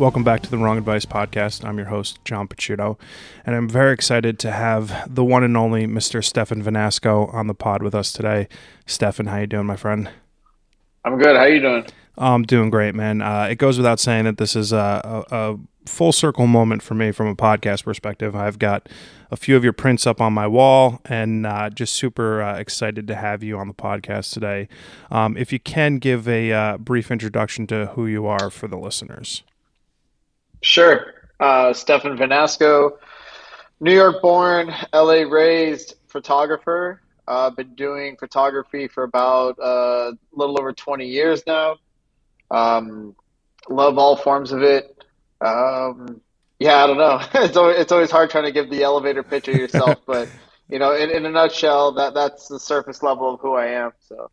Welcome back to the Wrong Advice Podcast. I'm your host, John Picciuto, and I'm very excited to have the one and only Mr. Stephen Vanasco on the pod with us today. Stephen, how you doing, my friend? I'm good. How you doing? I'm doing great, man. Uh, it goes without saying that this is a, a, a full circle moment for me from a podcast perspective. I've got a few of your prints up on my wall and uh, just super uh, excited to have you on the podcast today. Um, if you can give a uh, brief introduction to who you are for the listeners. Sure. Uh, Stephen Vanasco, New York born, LA raised photographer. I've uh, been doing photography for about uh, a little over 20 years now. Um, love all forms of it. Um, yeah, I don't know. it's always, it's always hard trying to give the elevator pitch of yourself, but you know, in, in a nutshell, that that's the surface level of who I am. So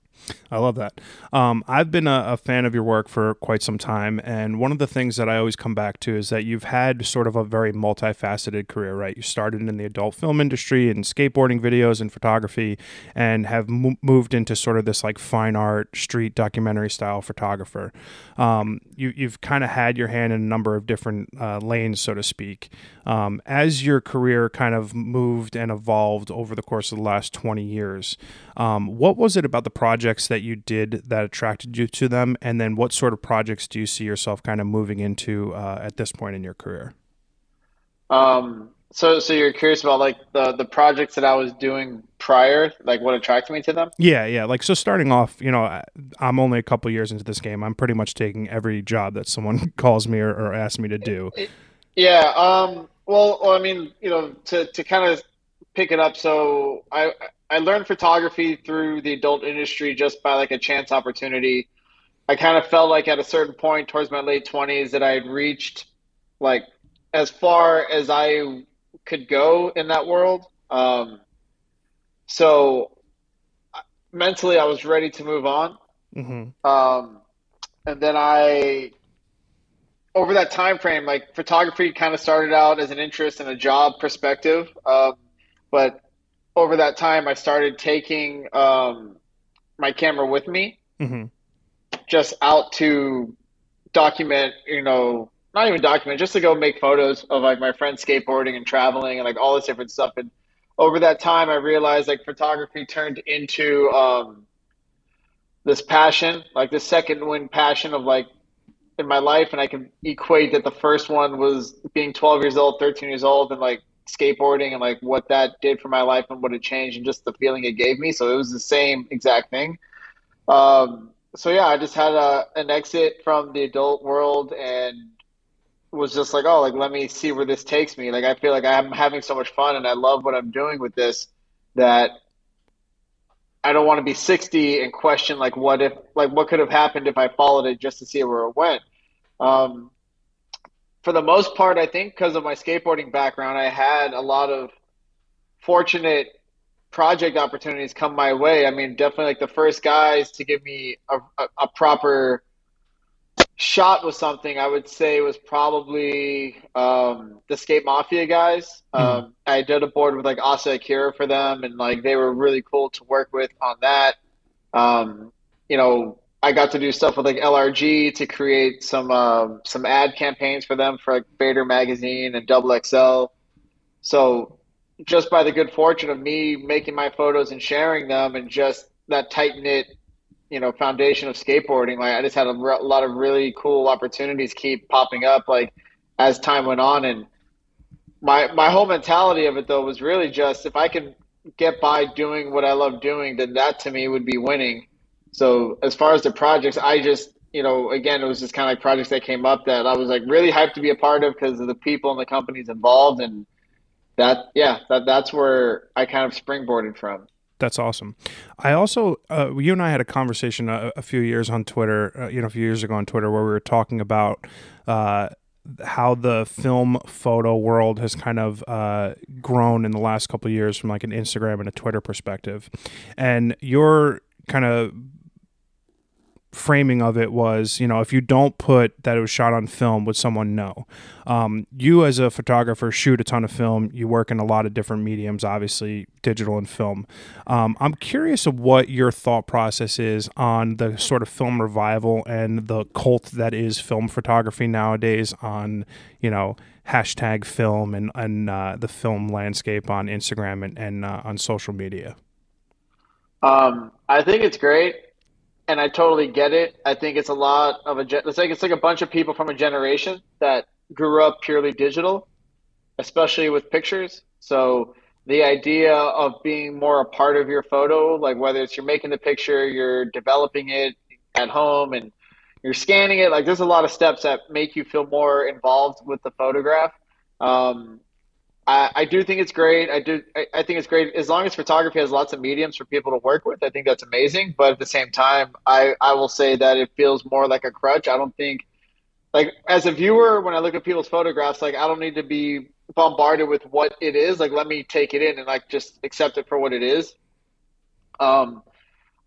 I love that. Um, I've been a, a, fan of your work for quite some time, and one of the things that I always come back to is that you've had sort of a very multifaceted career. Right, you started in the adult film industry and skateboarding videos and photography, and have mo- moved into sort of this like fine art, street documentary style photographer. Um, you, have kind of had your hand in a number of different uh, lanes, so to speak. Um, as your career kind of moved and evolved over the course of the last twenty years, um, what was it about the projects that you did that attracted you to them? And then what sort of projects do you see yourself kind of moving into uh, at this point in your career? Um, so, so you're curious about like the the projects that I was doing prior, like what attracted me to them? Yeah, yeah. Like so, starting off, you know, I'm only a couple years into this game. I'm pretty much taking every job that someone calls me or, or asks me to do. Yeah. Um. Well, well, I mean, you know, to to kind of pick it up. So I I learned photography through the adult industry just by like a chance opportunity. I kind of felt like at a certain point towards my late 20s that I had reached like as far as I could go in that world. Um, so mentally, I was ready to move on. Mm-hmm. Um, and then I, over that time frame, like photography kind of started out as an interest and a job perspective. Um, but over that time, I started taking um, my camera with me, mm-hmm. just out to document, you know, not even document, just to go make photos of like my friends skateboarding and traveling and like all this different stuff. And over that time, I realized like photography turned into um, this passion, like the second wind passion of like in my life. And I can equate that the first one was being 12 years old, 13 years old, and like skateboarding and like what that did for my life and what it changed and just the feeling it gave me. So it was the same exact thing. Um, so yeah, I just had a, an exit from the adult world and was just like, oh, like let me see where this takes me. Like I feel like I'm having so much fun and I love what I'm doing with this that I don't want to be 60 and question like what if like what could have happened if I followed it just to see where it went. Um, for the most part, I think because of my skateboarding background, I had a lot of fortunate project opportunities come my way. I mean, definitely like the first guys to give me a, a, a proper shot with something, I would say was probably um, the Skate Mafia guys. Mm. Um, I did a board with like Asa Akira for them, and like they were really cool to work with on that. Um, you know, I got to do stuff with like LRG to create some um, some ad campaigns for them for like Vader magazine and Double XL. So just by the good fortune of me making my photos and sharing them, and just that tight knit, you know, foundation of skateboarding, like I just had a, re- lot of really cool opportunities keep popping up, like as time went on, and my my whole mentality of it though was really just if I can get by doing what I love doing, then that to me would be winning so as far as the projects, I just you know again it was just kind of like projects that came up that I was like really hyped to be a part of because of the people and the companies involved and that yeah that that's where I kind of springboarded from. That's awesome. I also, uh, you and I had a conversation a, a few years on Twitter, uh, you know, a few years ago on Twitter, where we were talking about uh, how the film photo world has kind of uh, grown in the last couple years from like an Instagram and a Twitter perspective, and your kind of framing of it was, you know, if you don't put that it was shot on film, would someone know? Um, you, as a photographer, shoot a ton of film. You work in a lot of different mediums, obviously digital and film. Um, I'm curious of what your thought process is on the sort of film revival and the cult that is film photography nowadays. On you know hashtag film and and uh, the film landscape on Instagram and, and uh, on social media. Um, I think it's great and I totally get it. I think it's a lot of a. It's like it's like a bunch of people from a generation that grew up purely digital, especially with pictures. So the idea of being more a part of your photo, like whether it's you're making the picture, you're developing it at home, and you're scanning it. Like there's a lot of steps that make you feel more involved with the photograph. Um, I, I do think it's great. I do. I, I, think it's great as long as photography has lots of mediums for people to work with. I think that's amazing. But at the same time, I I will say that it feels more like a crutch. I don't think, like as a viewer, when I look at people's photographs, like I don't need to be bombarded with what it is. Like let me take it in and like just accept it for what it is. Um,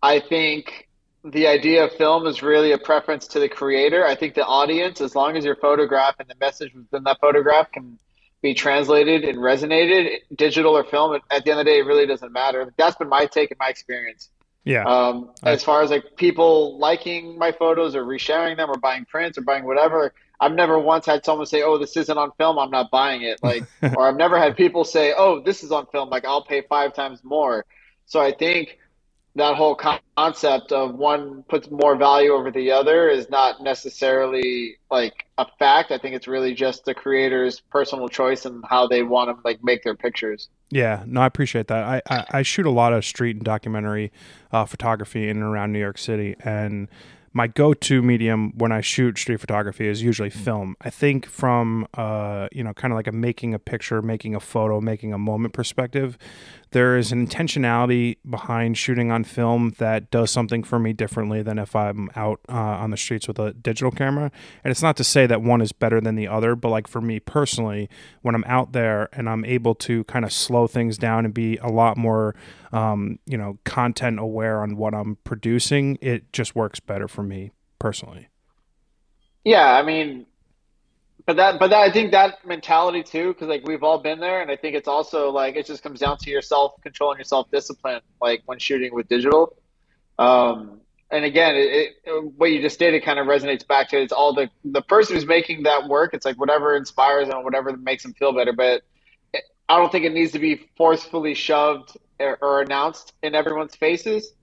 I think the idea of film is really a preference to the creator. I think the audience, as long as your photograph and the message within that photograph can be translated and resonated, digital or film. At the end of the day, it really doesn't matter. That's been my take and my experience. Yeah. Um, as far as like people liking my photos or resharing them or buying prints or buying whatever, I've never once had someone say, "Oh, this isn't on film. I'm not buying it." Like, or I've never had people say, "Oh, this is on film. Like, I'll pay five times more." So I think that whole concept of one puts more value over the other is not necessarily like a fact. I think it's really just the creator's personal choice and how they want to like make their pictures. Yeah, no, I appreciate that. I, I, I shoot a lot of street and documentary uh, photography in and around New York City, and my go-to medium when I shoot street photography is usually mm. film. I think from uh, you know, kind of like a making a picture, making a photo, making a moment perspective, there is an intentionality behind shooting on film that does something for me differently than if I'm out uh, on the streets with a digital camera. And it's not to say that one is better than the other, but like for me personally, when I'm out there and I'm able to kind of slow things down and be a lot more, um, you know, content aware on what I'm producing, it just works better for me personally. Yeah, I mean, but that, but that, I think that mentality too, because like we've all been there, and I think it's also like it just comes down to yourself controlling your self discipline, like when shooting with digital. Um, and again, it, it, what you just stated kind of resonates back to it. it's all the the person who's making that work. It's like whatever inspires them, whatever makes them feel better. But I don't think it needs to be forcefully shoved or, or announced in everyone's faces.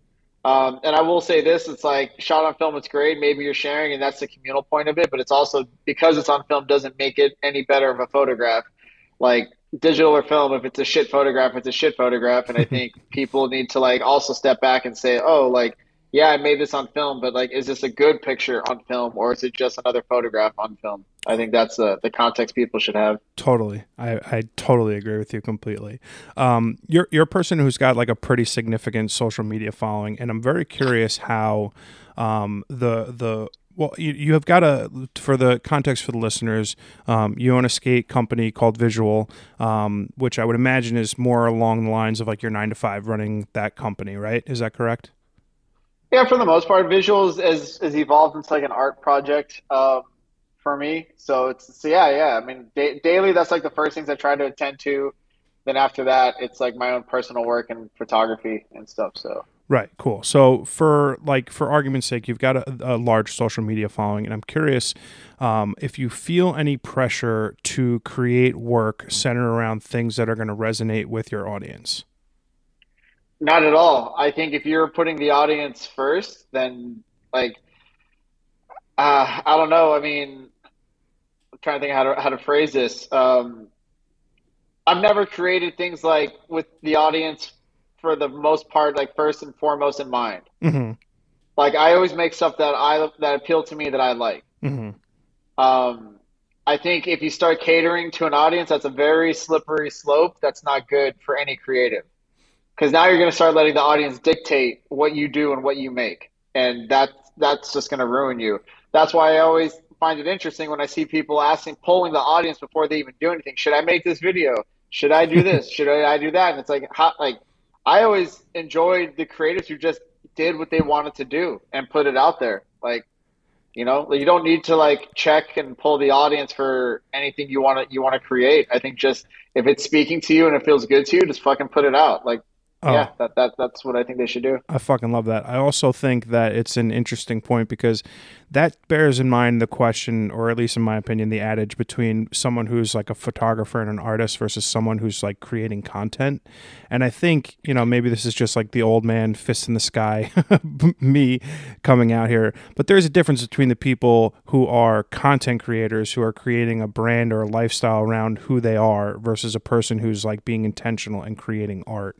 Um, and I will say this: it's like shot on film, it's great. Maybe you're sharing, and that's the communal point of it. But it's also because it's on film doesn't make it any better of a photograph. Like digital or film, if it's a shit photograph, it's a shit photograph. And I think people need to like also step back and say, oh, like yeah, I made this on film, but like, is this a good picture on film or is it just another photograph on film? I think that's uh, the context people should have. Totally. I, I totally agree with you completely. Um, you're, you're a person who's got like a pretty significant social media following, and I'm very curious how um, the, the, well, you, you have got a, for the context for the listeners, um, you own a skate company called Visual, um, which I would imagine is more along the lines of like your nine to five running that company, right? Is that correct? Yeah, for the most part, visuals has, has evolved into like an art project um, for me. So it's so yeah, yeah. I mean, da- daily that's like the first things I try to attend to. Then after that, it's like my own personal work and photography and stuff. So right, cool. So for like for argument's sake, you've got a, a large social media following, and I'm curious um, if you feel any pressure to create work centered around things that are going to resonate with your audience. Not at all. I think if you're putting the audience first, then like, uh, I don't know. I mean, I'm trying to think how to how to phrase this. Um, I've never created things like with the audience for the most part, like first and foremost in mind. Mm-hmm. Like I always make stuff that I that appeal to me that I like. Mm-hmm. Um, I think if you start catering to an audience, that's a very slippery slope. That's not good for any creative because now you're going to start letting the audience dictate what you do and what you make, and that that's just going to ruin you. That's why I always find it interesting when I see people asking, polling the audience before they even do anything. Should I make this video? Should I do this? Should I, I do that? And it's like, how, like I always enjoyed the creators who just did what they wanted to do and put it out there. Like, you know, you don't need to like check and pull the audience for anything you want to you want to create. I think just if it's speaking to you and it feels good to you, just fucking put it out. Like Oh. Yeah, that, that that's what I think they should do. I fucking love that. I also think that it's an interesting point because that bears in mind the question, or at least in my opinion, the adage between someone who's like a photographer and an artist versus someone who's like creating content. And I think, you know, maybe this is just like the old man fist in the sky, me coming out here. But there's a difference between the people who are content creators who are creating a brand or a lifestyle around who they are versus a person who's like being intentional and creating art.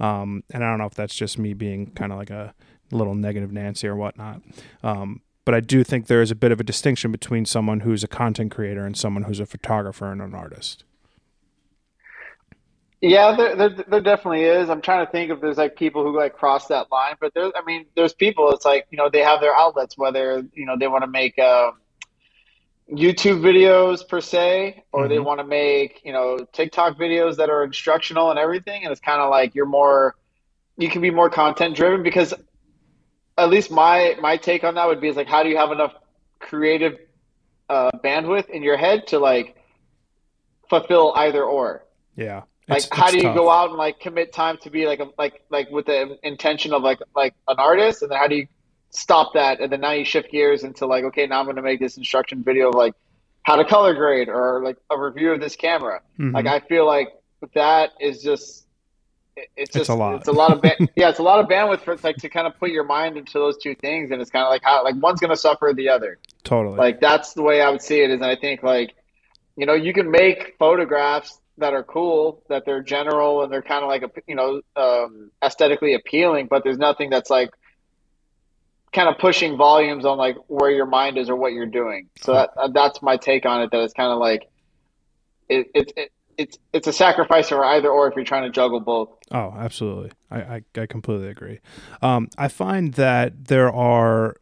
Um, and I don't know if that's just me being kind of like a little negative Nancy or whatnot. Um, but I do think there is a bit of a distinction between someone who's a content creator and someone who's a photographer and an artist. Yeah, there, there, there, definitely is. I'm trying to think if there's like people who like cross that line, but there's, I mean, there's people. It's like you know they have their outlets, whether you know they want to make um, YouTube videos per se, or mm-hmm. they want to make, you know, TikTok videos that are instructional and everything. And it's kind of like you're more, you can be more content driven because at least my, my take on that would be is like, how do you have enough creative uh, bandwidth in your head to like fulfill either or? Yeah. Like, how do you tough. go out and like commit time to be like, a, like, like with the intention of like, like an artist? And then how do you stop that and then now you shift gears into like okay now i'm going to make this instruction video of like how to color grade or like a review of this camera mm-hmm. like i feel like that is just it's just it's a lot it's a lot of ba- yeah it's a lot of bandwidth for like to kind of put your mind into those two things and it's kind of like how like one's going to suffer the other totally like that's the way i would see it is and i think like you know you can make photographs that are cool that they're general and they're kind of like a you know um, aesthetically appealing but there's nothing that's like kind of pushing volumes on like where your mind is or what you're doing. So that that's my take on it. That it's kind of like it, it, it it's it's a sacrifice for either or if you're trying to juggle both. Oh, absolutely. I I, I completely agree. Um, I find that there are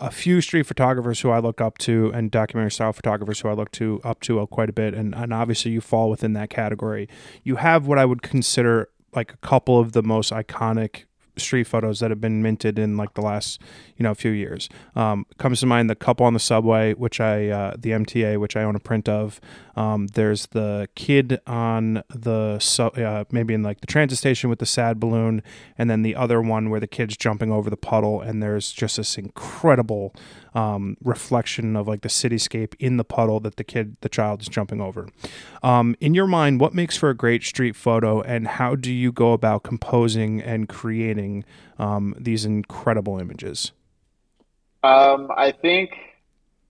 a few street photographers who I look up to and documentary style photographers who I look to up to quite a bit and, and obviously you fall within that category. You have what I would consider like a couple of the most iconic street photos that have been minted in like the last you know a few years. Um, comes to mind the couple on the subway, which I uh, the MTA, which I own a print of. Um, there's the kid on the so uh, maybe in like the transit station with the sad balloon, and then the other one where the kid's jumping over the puddle, and there's just this incredible um, reflection of like the cityscape in the puddle that the kid, the child, is jumping over. Um, in your mind, what makes for a great street photo, and how do you go about composing and creating um, these incredible images? Um, I think.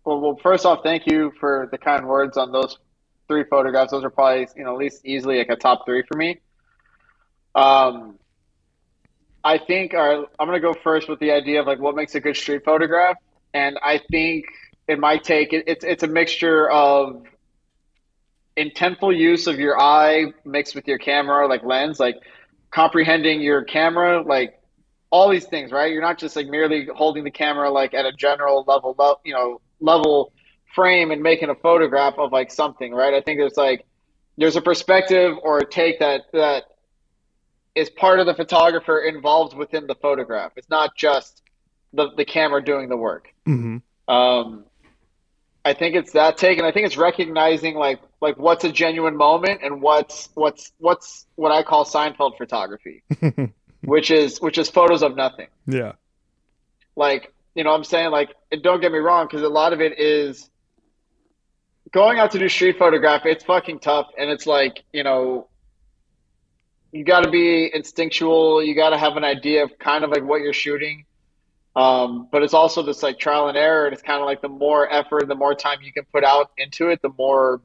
Well, well, first off, thank you for the kind words on those three photographs. Those are probably you know at least easily like a top three for me. Um, I think our, I'm going to go first with the idea of like what makes a good street photograph, and I think in my take, it, it's it's a mixture of intentful use of your eye mixed with your camera, like lens, like comprehending your camera, like all these things, right? You're not just like merely holding the camera like at a general level, you know, level frame and making a photograph of like something, right? I think there's like there's a perspective or a take that that is part of the photographer involved within the photograph. It's not just the the camera doing the work. Mm-hmm. Um, I think it's that take, and I think it's recognizing like like what's a genuine moment and what's what's what's what I call Seinfeld photography. which is which is photos of nothing. Yeah. Like, you know, I'm saying like don't get me wrong because a lot of it is going out to do street photograph, it's fucking tough and it's like, you know, you got to be instinctual, you got to have an idea of kind of like what you're shooting. Um, but it's also this like trial and error and it's kind of like the more effort, the more time you can put out into it, the more,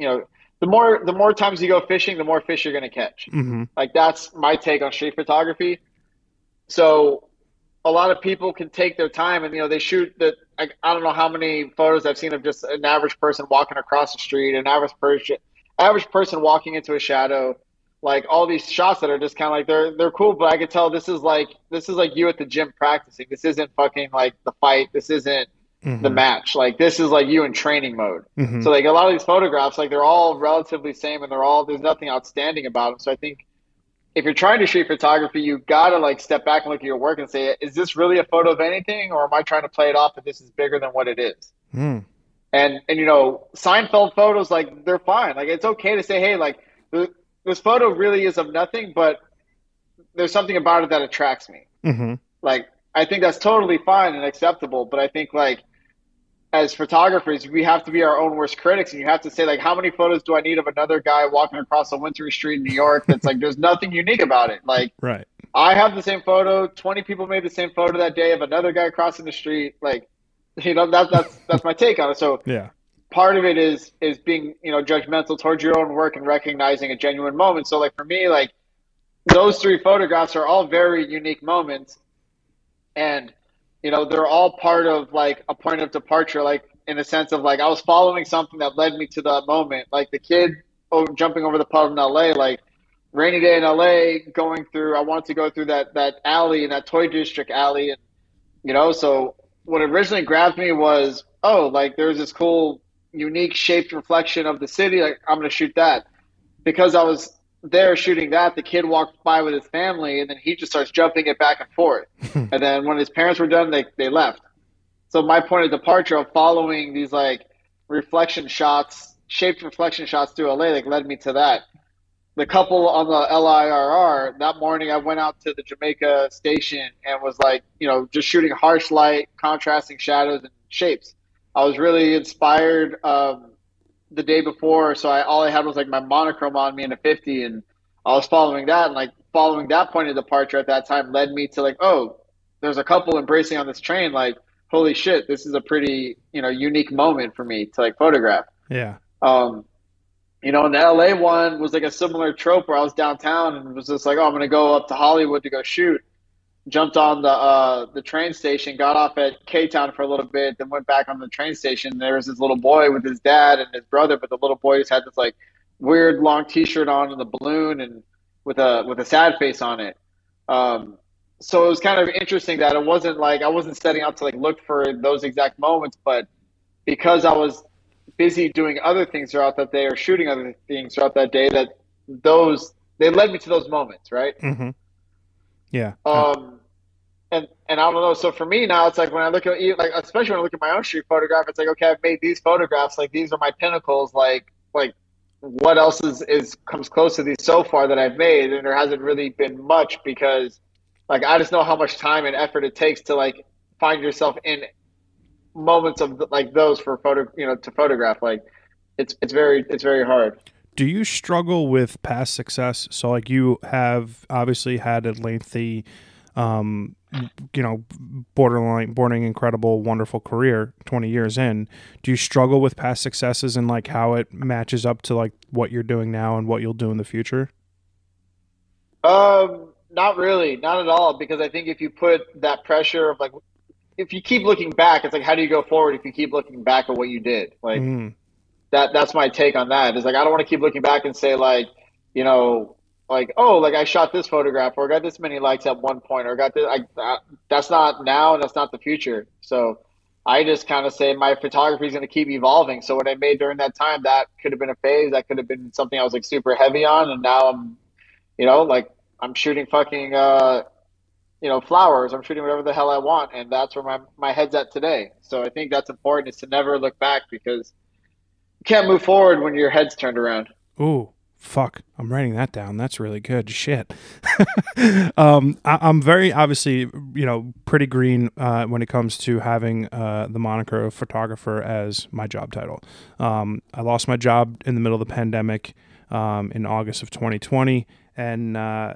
you know, the more the more times you go fishing, the more fish you're going to catch. Mm-hmm. Like that's my take on street photography. So a lot of people can take their time and you know they shoot that I, I don't know how many photos I've seen of just an average person walking across the street, an average person average person walking into a shadow, like all these shots that are just kind of like they're they're cool, but I could tell this is like this is like you at the gym practicing. This isn't fucking like the fight. This isn't mm-hmm. the match. Like this is like you in training mode. Mm-hmm. So like a lot of these photographs, like they're all relatively same and they're all there's nothing outstanding about them. So I think if you're trying to shoot photography, you gotta like step back and look at your work and say, is this really a photo of anything, or am I trying to play it off that this is bigger than what it is? Mm. And and you know, Seinfeld photos like they're fine. Like it's okay to say, hey, like this photo really is of nothing, but there's something about it that attracts me. Mm-hmm. Like I think that's totally fine and acceptable. But I think like as photographers, we have to be our own worst critics, and you have to say like, how many photos do I need of another guy walking across a wintry street in New York? That's like, there's nothing unique about it. Like, right. I have the same photo. Twenty people made the same photo that day of another guy crossing the street. Like, you know, that's that's that's my take on it. So yeah, part of it is is being you know judgmental towards your own work and recognizing a genuine moment. So like for me, like those three photographs are all very unique moments, and you know they're all part of like a point of departure. Like in the sense of like I was following something that led me to that moment. Like the kid jumping over the puddle in L.A. Like rainy day in LA, going through. I wanted to go through that that alley in that toy district alley, and you know, so what originally grabbed me was, oh, like there's this cool, unique shaped reflection of the city. Like I'm gonna shoot that because I was there shooting that. The kid walked by with his family, and then he just starts jumping it back and forth. and then when his parents were done, they they left. So my point of departure of following these like reflection shots, shaped reflection shots through LA, like led me to that the couple on the LIRR that morning, I went out to the Jamaica station and was like, you know, just shooting harsh light, contrasting shadows and shapes. I was really inspired um, the day before, so I all I had was like my monochrome on me in a 50, and I was following that, and like following that point of departure at that time led me to like, oh, there's a couple embracing on this train, like, holy shit, this is a pretty you know unique moment for me to like photograph. Yeah. Um, you know, and the LA one was like a similar trope where I was downtown and was just like, oh, I'm going to go up to Hollywood to go shoot. Jumped on the uh, the train station, got off at K Town for a little bit, then went back on the train station. There was this little boy with his dad and his brother, but the little boy just had this like weird long T-shirt on and the balloon and with a with a sad face on it. Um, so it was kind of interesting that it wasn't like I wasn't setting out to like look for those exact moments, but because I was busy doing other things throughout that day or shooting other things throughout that day that those they led me to those moments right mm-hmm. Yeah. Um and and i don't know. So for me now it's like when i look at like especially when i look at my own street photograph it's like okay i've made these photographs. Like these are my pinnacles. Like like what else is is comes close to these so far that i've made? And there hasn't really been much because like i just know how much time and effort it takes to like find yourself in moments of like those for photo, you know, to photograph. Like it's it's very it's very hard. Do you struggle with past success? So like you have obviously had a lengthy um you know borderline bordering incredible wonderful career 20 years in do you struggle with past successes and like how it matches up to like what you're doing now and what you'll do in the future um not really not at all because i think if you put that pressure of like if you keep looking back, it's like how do you go forward if you keep looking back at what you did? Like mm. That that's my take on that. Is like I don't want to keep looking back and say like, you know, like oh, like I shot this photograph or got this many likes at one point or got this. I, that, that's not now and that's not the future. So I just kind of say my photography is going to keep evolving. So what I made during that time, that could have been a phase. That could have been something I was like super heavy on, and now I'm, you know, like I'm shooting fucking uh, you know, flowers. I'm shooting whatever the hell I want, and that's where my my head's at today. So I think that's important is to never look back because can't move forward when your head's turned around. Ooh, fuck! I'm writing that down. That's really good. Shit. um, I, am very obviously, you know, pretty green uh, when it comes to having uh, the moniker of photographer as my job title. Um, I lost my job in the middle of the pandemic um, in August of 2020, and uh,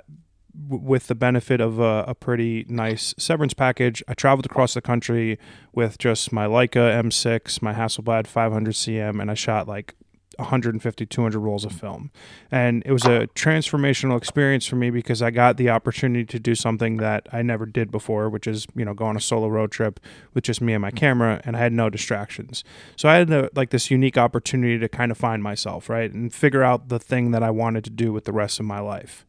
with the benefit of a, a, pretty nice severance package, I traveled across the country with just my Leica M6, my Hasselblad 500 CM, and I shot like 150 200 rolls of film. And it was a transformational experience for me because i got the opportunity to do something that i never did before which is you know go on a solo road trip with just me and my camera and i had no distractions. So i had a, like this unique opportunity to kind of find myself right and figure out the thing that i wanted to do with the rest of my life.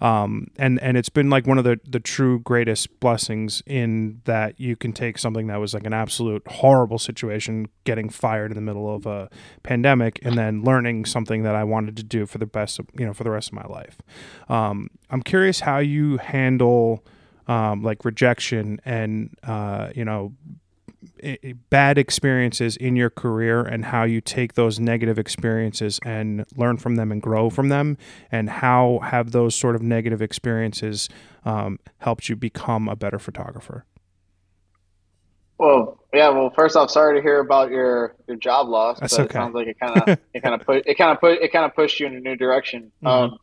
Um, and and it's been like one of the the true greatest blessings in that you can take something that was like an absolute horrible situation getting fired in the middle of a pandemic and then and learning something that I wanted to do for the best you know for the rest of my life. Um, I'm curious how you handle um, like rejection and uh, you know bad experiences in your career and how you take those negative experiences and learn from them and grow from them and how have those sort of negative experiences um, helped you become a better photographer well yeah well first off sorry to hear about your your job loss That's but okay. it sounds like it kind of it kind of put it kind of put it kind of pushed you in a new direction Mhm. um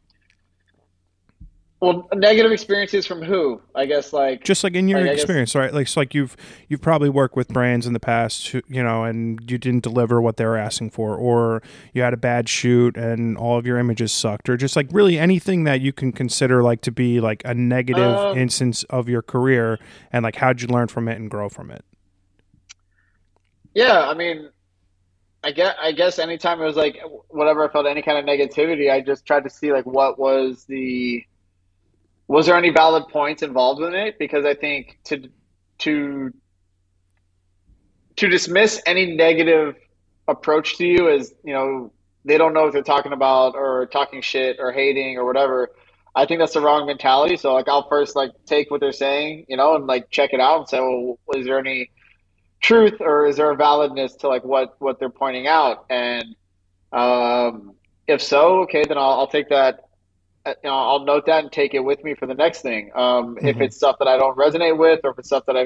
well negative experiences from who i guess like just like in your Like, I guess- experience right like it's like you've you've probably worked with brands in the past who- you know and you didn't deliver what they were asking for or you had a bad shoot and all of your images sucked or just like really anything that you can consider like to be like a negative Um, instance of your career and like how'd you learn from it and grow from it Yeah, I mean, I guess I guess anytime it was like whatever I felt any kind of negativity, I just tried to see like what was the was there any valid points involved in it? Because I think to to to dismiss any negative approach to you as, you know, they don't know what they're talking about or talking shit or hating or whatever. I think that's the wrong mentality. So like I'll first like take what they're saying, you know, and like check it out and say, well, is there any truth or is there a validness to like what what they're pointing out and um if so okay then i'll, I'll take that uh, you know i'll note that and take it with me for the next thing um if Mhm. it's stuff that i don't resonate with or if it's stuff that i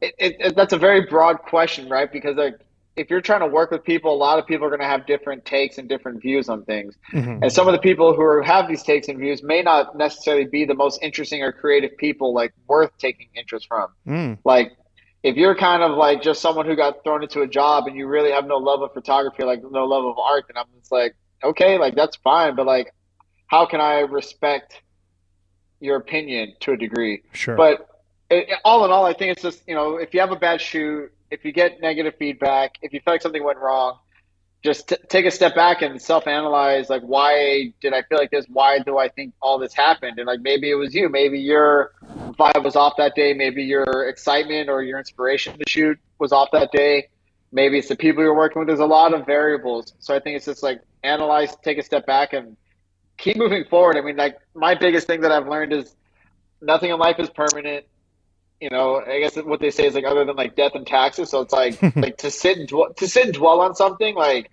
it, it, it, that's a very broad question right because like if you're trying to work with people a lot of people are going to have different takes and different views on things Mhm. and some of the people who are, have these takes and views may not necessarily be the most interesting or creative people like worth taking interest from Mm. like if you're kind of like just someone who got thrown into a job and you really have no love of photography, like no love of art, then I'm just like, okay, like that's fine, but like, how can I respect your opinion to a degree? sure But it- all in all, I think it's just you know, if you have a bad shoot, if you get negative feedback, if you feel like something went wrong, just t- take a step back and self-analyze. Like, why did I feel like this? Why do I think all this happened? And like, maybe it was you. Maybe your vibe was off that day. Maybe your excitement or your inspiration to shoot was off that day. Maybe it's the people you're working with. There's a lot of variables. So I think it's just like analyze, take a step back, and keep moving forward. I mean, like my biggest thing that I've learned is nothing in life is permanent. You know, I guess what they say is like other than like death and taxes. So it's like like to sit and dwell, to sit and dwell on something like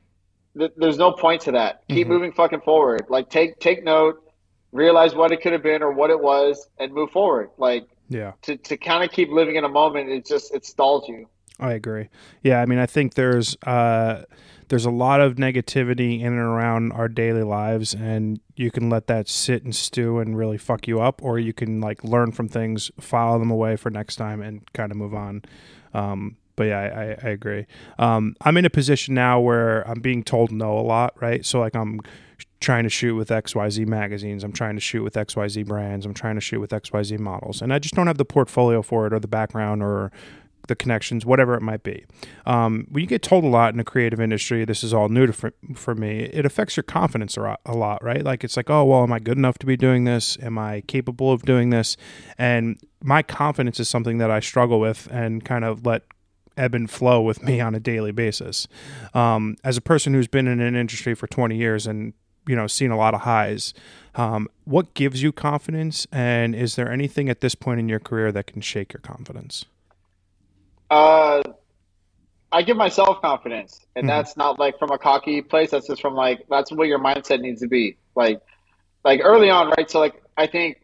th- there's no point to that. Keep Mhm. moving fucking forward. Like take take note, realize what it could have been or what it was, and move forward. Like yeah to to kind of keep living in a moment, it just it stalls you. I agree. Yeah, I mean, I think there's uh, there's a lot of negativity in and around our daily lives, and you can let that sit and stew and really fuck you up, or you can like learn from things, file them away for next time, and kind of move on. Um, but yeah, I, I, I agree. Um, I'm in a position now where I'm being told no a lot, right? So like I'm trying to shoot with XYZ magazines, I'm trying to shoot with XYZ brands, I'm trying to shoot with XYZ models, and I just don't have the portfolio for it or the background or the connections, whatever it might be. Um, when you get told a lot in the creative industry, this is all new to, for, for me. It affects your confidence a, lot, a lot, right? Like it's like, oh well, am I good enough to be doing this? Am I capable of doing this? And my confidence is something that I struggle with and kind of let ebb and flow with me on a daily basis. Um, as a person who's been in an industry for 20 years and you know seen a lot of highs, um, what gives you confidence? And is there anything at this point in your career that can shake your confidence? Uh, I give myself confidence, and Mhm. that's not like from a cocky place. That's just from like that's what your mindset needs to be. Like, like early on, right? So like I think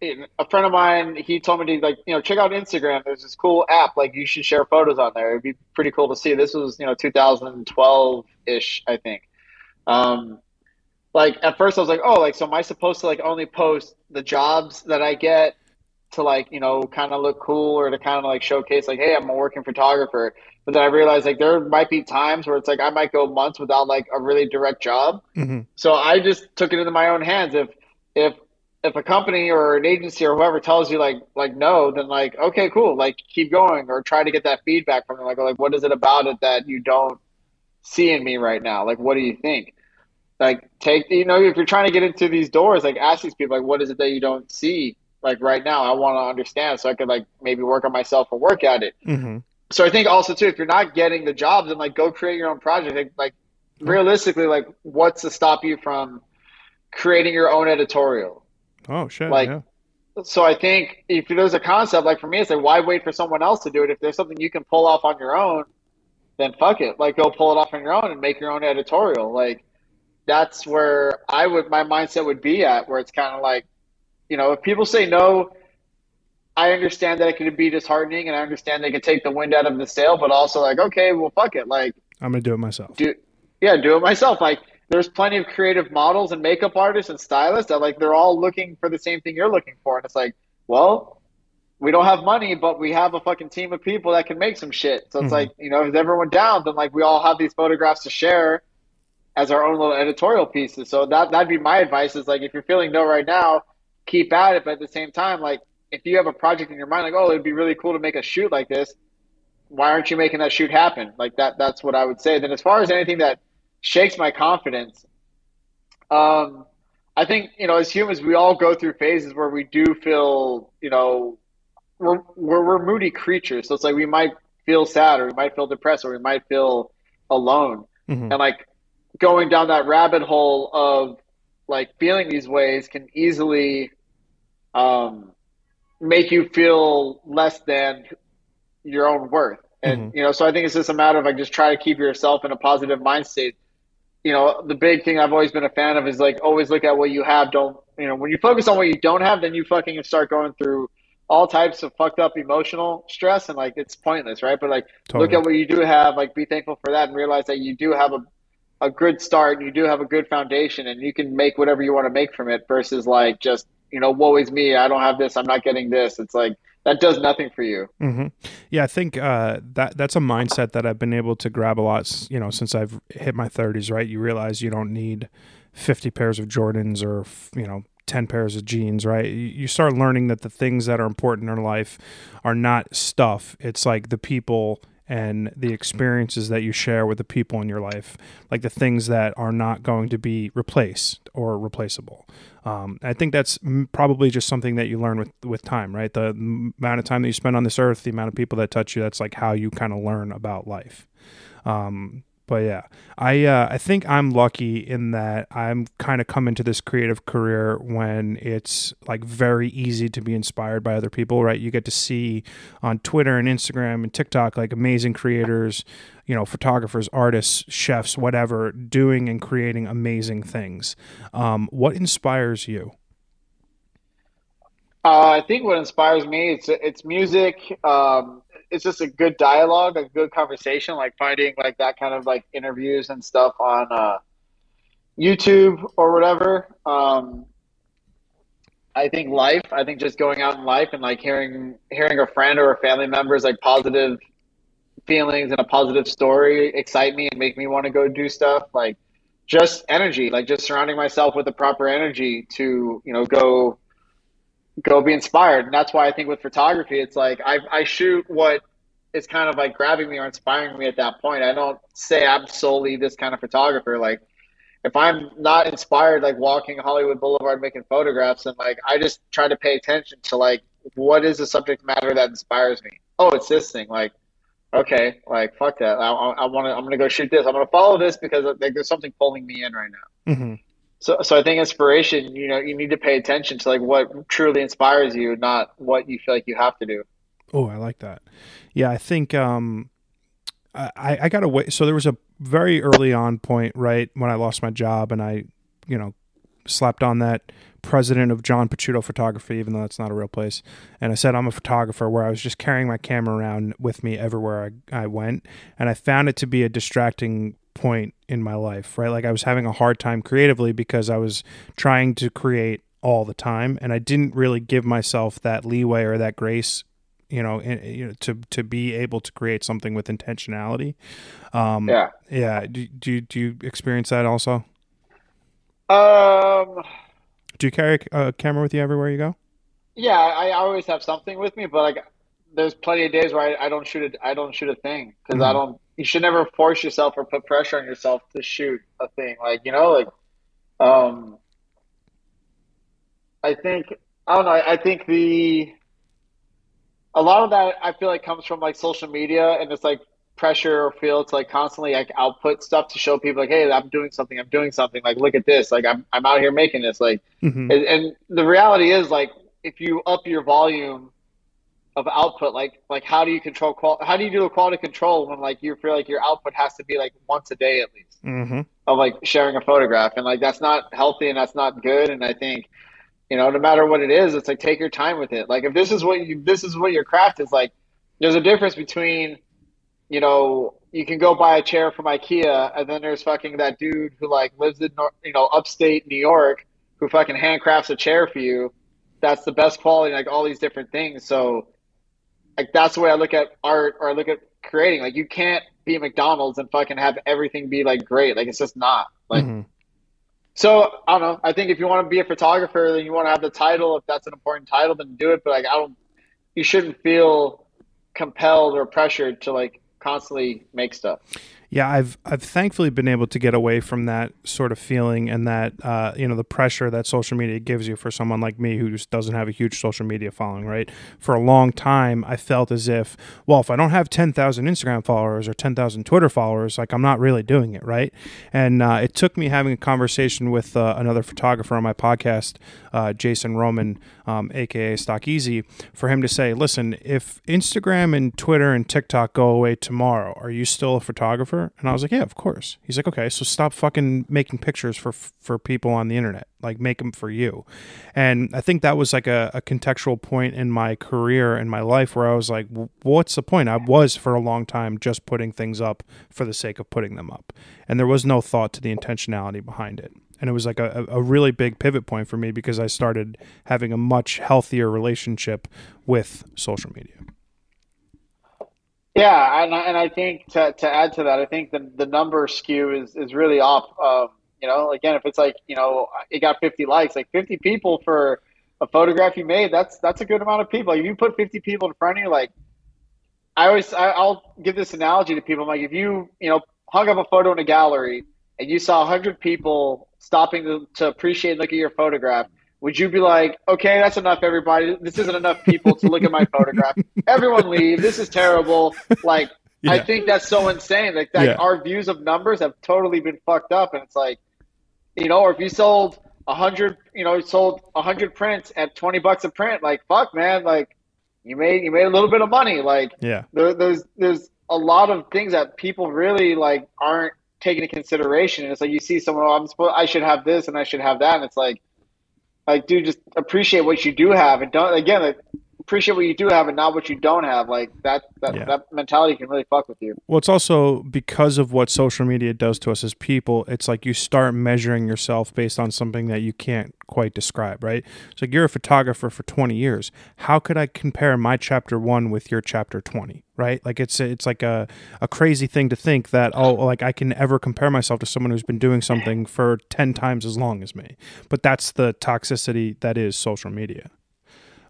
a friend of mine he told me to like you know check out Instagram. There's this cool app like you should share photos on there. It'd be pretty cool to see. This was you know 2012 ish, I think. Um, like at first I was like, oh, like so am I supposed to like only post the jobs that I get? to like you know kind of look cool or to kind of like showcase like hey i'm a working photographer but then i realized like there might be times where it's like i might go months without like a really direct job Mm-hmm. so i just took it into my own hands if if if a company or an agency or whoever tells you like like no then like okay cool like keep going or try to get that feedback from them. Like like what is it about it that you don't see in me right now? Like what do you think? Like take you know if you're trying to get into these doors like ask these people like what is it that you don't see like right now? I want to understand so i could like maybe work on myself or work at it. Mm-hmm. so i think also too if you're not getting the jobs then like go create your own project. Like, like realistically, like, what's to stop you from creating your own editorial? Oh shit! Like, yeah. so I think if there's a concept like for me, it's like why wait for someone else to do it? If there's something you can pull off on your own, then fuck it. Like go pull it off on your own and make your own editorial. Like that's where I would my mindset would be at, where it's kind of like, you know, if people say no, I understand that it could be disheartening, and I understand they could take the wind out of the sail, but also like, okay, well, fuck it, like I'm gonna do it myself. do, yeah, do it myself. Like there's plenty of creative models and makeup artists and stylists that like they're all looking for the same thing you're looking for, and it's like, well, we don't have money, but we have a fucking team of people that can make some shit. So it's Mhm. like, you know, if everyone down, then like we all have these photographs to share as our own little editorial pieces. So that that'd be my advice is like if you're feeling no right now, keep at it. But at the same time, like if you have a project in your mind, like, oh, it'd be really cool to make a shoot like this, why aren't you making that shoot happen? Like that that's what I would say. Then as far as anything that shakes my confidence, um, I think, you know, as humans we all go through phases where we do feel, you know, we're, we're we're moody creatures. So it's like we might feel sad or we might feel depressed or we might feel alone. Mhm. And like going down that rabbit hole of like feeling these ways can easily um, make you feel less than your own worth. And you know, so I think it's just a matter of like just try to keep yourself in a positive mind state. You know, the big thing I've always been a fan of is like always look at what you have. Don't you know when you focus on what you don't have, then you fucking start going through all types of fucked up emotional stress and like it's pointless, right? But like Totally. look at what you do have, like be thankful for that and realize that you do have a a good start and you do have a good foundation and you can make whatever you want to make from it versus like just, you know, woe is me, I don't have this, I'm not getting this. It's like that does nothing for you. hmm Yeah, I think uh, that that's a mindset that I've been able to grab a lot. You know, since I've hit my 30s. Right, you realize you don't need 50 pairs of Jordans or you know 10 pairs of jeans. Right, you you start learning that the things that are important in life are not stuff. It's like the people and the experiences that you share with the people in your life, like the things that are not going to be replaced or replaceable. Um, I think that's probably just something that you learn with with time, right? The amount of time that you spend on this earth, the amount of people that touch you, that's like how you kind of learn about life. Um, but yeah, I uh, I think I'm lucky in that I'm kind of come into this creative career when it's like very easy to be inspired by other people, right? You get to see on Twitter and Instagram and TikTok like amazing creators, you know, photographers, artists, chefs, whatever, doing and creating amazing things. Um, what inspires you? Uh, I think what inspires me it's it's music. Um, it's just a good dialogue, a good conversation, like finding like that kind of like interviews and stuff on uh, YouTube or whatever. Um, I think life. I think just going out in life and like hearing hearing a friend or a family member's like positive feelings and a positive story excite me and make me want to go do stuff. Like just energy, like just surrounding myself with the proper energy to you know go go be inspired. And that's why I think with photography, it's like I, I shoot what is kind of like grabbing me or inspiring me at that point. I don't say I'm solely this kind of photographer. Like if I'm not inspired, like walking Hollywood Boulevard making photographs, and like I just try to pay attention to like what is the subject matter that inspires me. Oh, it's this thing. Like okay, like fuck that. I, I, want to. I'm gonna go shoot this. I'm gonna follow this because like there's something pulling me in right now. hmm So, so I think inspiration, you know, you need to pay attention to like what truly inspires you, not what you feel like you have to do. Oh, I like that. Yeah, I think um, I I got wait. So there was a very early on point, right, when I lost my job and I, you know, slapped on that president of John Picciuto Photography, even though that's not a real place. And I said I'm a photographer, where I was just carrying my camera around with me everywhere I, I went, and I found it to be a distracting point in my life, right? Like I was having a hard time creatively because I was trying to create all the time, and I didn't really give myself that leeway or that grace you know, in, you know, to to be able to create something with intentionality. Um, Yeah. yeah. Do, do do you experience that also? Um. Do you carry a camera with you everywhere you go? Yeah, I, I always have something with me, but like, there's plenty of days where I, I don't shoot it. I don't shoot a thing because I Mhm. don't. You should never force yourself or put pressure on yourself to shoot a thing. Like you know, like, um, I think I don't know. I, I think the a lot of that I feel like comes from like social media and it's like pressure or feel to like constantly like output stuff to show people like, hey, I'm doing something, I'm doing something. Like, look at this. Like, I'm I'm out here making this. Like, mm-hmm. and, and the reality is like, if you up your volume of output, like like how do you control qual? How do you do a quality control when like you feel like your output has to be like once a day at least mm-hmm. of like sharing a photograph, and like that's not healthy and that's not good. And I think you know, no matter what it is, it's like take your time with it. Like if this is what you this is what your craft is like. There's a difference between you know, you can go buy a chair from IKEA, and then there's fucking that dude who like lives in you know upstate New York who fucking handcrafts a chair for you. That's the best quality, like all these different things. So, like that's the way I look at art, or I look at creating. Like you can't be McDonald's and fucking have everything be like great. Like it's just not. Like, mm-hmm. so I don't know. I think if you want to be a photographer, then you want to have the title. If that's an important title, then do it. But like I don't, you shouldn't feel compelled or pressured to like constantly make stuff. Yeah, I've I've thankfully been able to get away from that sort of feeling and that uh, you know the pressure that social media gives you for someone like me who just doesn't have a huge social media following. Right, for a long time, I felt as if well, if I don't have ten thousand Instagram followers or ten thousand Twitter followers, like I'm not really doing it right. And uh, it took me having a conversation with uh, another photographer on my podcast, uh, Jason Roman, um, aka Stock Easy, for him to say, listen, if Instagram and Twitter and TikTok go away tomorrow, are you still a photographer? And I was like, yeah, of course. He's like, okay, so stop fucking making pictures for for people on the internet. Like, make them for you. And I think that was like a, a contextual point in my career and my life where I was like, what's the point? I was for a long time just putting things up for the sake of putting them up, and there was no thought to the intentionality behind it. And it was like a, a really big pivot point for me because I started having a much healthier relationship with social media. Yeah, and and I think to, to add to that, I think the the number skew is is really off. Um, you know, again, if it's like you know it got 50 likes, like 50 people for a photograph you made, that's that's a good amount of people. If you put 50 people in front of you, like I always I, I'll give this analogy to people. I'm like if you you know hung up a photo in a gallery and you saw 100 people stopping to, to appreciate and look at your photograph, would you be like, okay, that's enough, everybody. This isn't enough people to look at my photograph. Everyone leave. This is terrible. Like, yeah. I think that's so insane. Like, that, yeah. our views of numbers have totally been fucked up. And it's like, you know, or if you sold a hundred, you know, sold a hundred prints at twenty bucks a print, like, fuck, man, like, you made you made a little bit of money. Like, yeah, there, there's there's a lot of things that people really like aren't taking into consideration. And it's like you see someone, oh, I'm supposed, I should have this and I should have that, and it's like like, dude, just appreciate what you do have, and don't again like, appreciate what you do have, and not what you don't have. Like that that, yeah. that mentality can really fuck with you. Well, it's also because of what social media does to us as people. It's like you start measuring yourself based on something that you can't quite describe, right? It's like you're a photographer for 20 years. How could I compare my chapter one with your chapter 20? right? Like it's it's like a, a crazy thing to think that oh like I can ever compare myself to someone who's been doing something for 10 times as long as me. But that's the toxicity that is social media.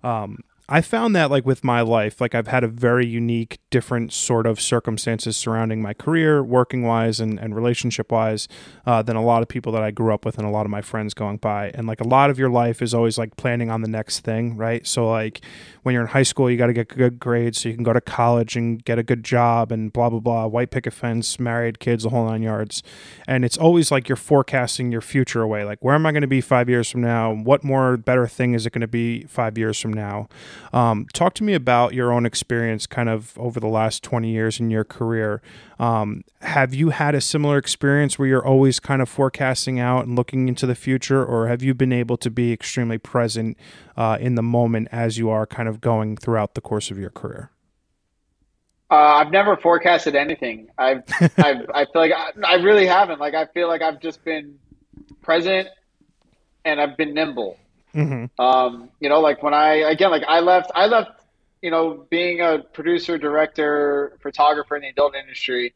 Um, I found that like with my life, like I've had a very unique, different sort of circumstances surrounding my career, working wise and, and relationship wise, uh, than a lot of people that I grew up with and a lot of my friends going by. And like a lot of your life is always like planning on the next thing, right? So like when you're in high school, you got to get good grades so you can go to college and get a good job and blah blah blah, white picket fence, married, kids, the whole nine yards. And it's always like you're forecasting your future away. Like where am I going to be five years from now? What more better thing is it going to be five years from now? Um, talk to me about your own experience kind of over the last 20 years in your career. Um, have you had a similar experience where you're always kind of forecasting out and looking into the future, or have you been able to be extremely present uh, in the moment as you are kind of going throughout the course of your career? Uh, I've never forecasted anything. I've, I've I feel like I, I really haven't. Like I feel like I've just been present and I've been nimble. Mm-hmm. Um, you know, like when I again, like I left, I left, you know, being a producer, director, photographer in the adult industry.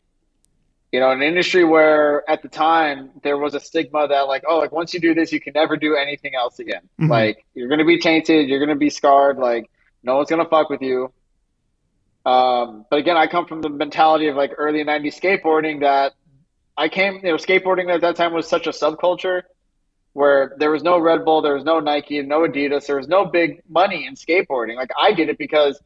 You know, an industry where at the time there was a stigma that like, oh, like once you do this, you can never do anything else again. Mm-hmm. Like you're gonna be tainted, you're gonna be scarred. Like no one's gonna fuck with you. Um, but again, I come from the mentality of like early '90s skateboarding that I came, you know, skateboarding at that time was such a subculture where there was no Red Bull, there was no Nike, no Adidas, there was no big money in skateboarding. Like I did it because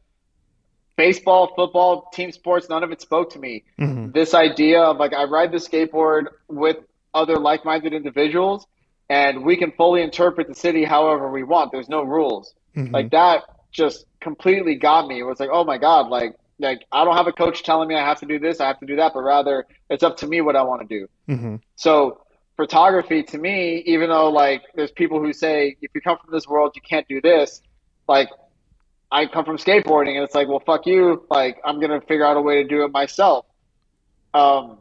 baseball, football, team sports, none of it spoke to me. Mhm. This idea of like I ride the skateboard with other like-minded individuals, and we can fully interpret the city however we want. There's no rules. Mhm. Like that just completely got me. It was like, oh my god, like like I don't have a coach telling me I have to do this, I have to do that, but rather it's up to me what I want to do. Mhm. So photography to me, even though like there's people who say if you come from this world you can't do this, like I come from skateboarding and it's like, well fuck you, like I'm gonna figure out a way to do it myself. Um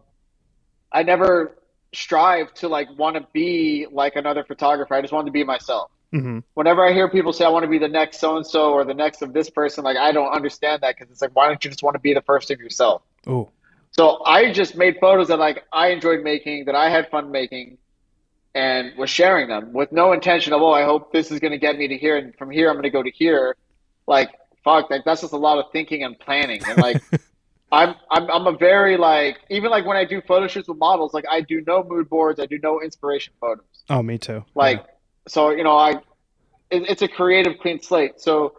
I never strive to like want to be like another photographer. I just wanted to be myself. Mhm. Whenever I hear people say I want to be the next so and so or the next of this person, like I don't understand that because it's like why don't you just want to be the first of yourself? Oh. So I just made photos that like I enjoyed making, that I had fun making, and was sharing them with no intention of oh I hope this is going to get me to here, and from here I'm going to go to here. Like fuck, like that's just a lot of thinking and planning, and like I'm I'm I'm a very like even like when I do photo shoots with models, like I do no mood boards, I do no inspiration photos. Oh, me too. Like so you know I it, it's a creative clean slate. So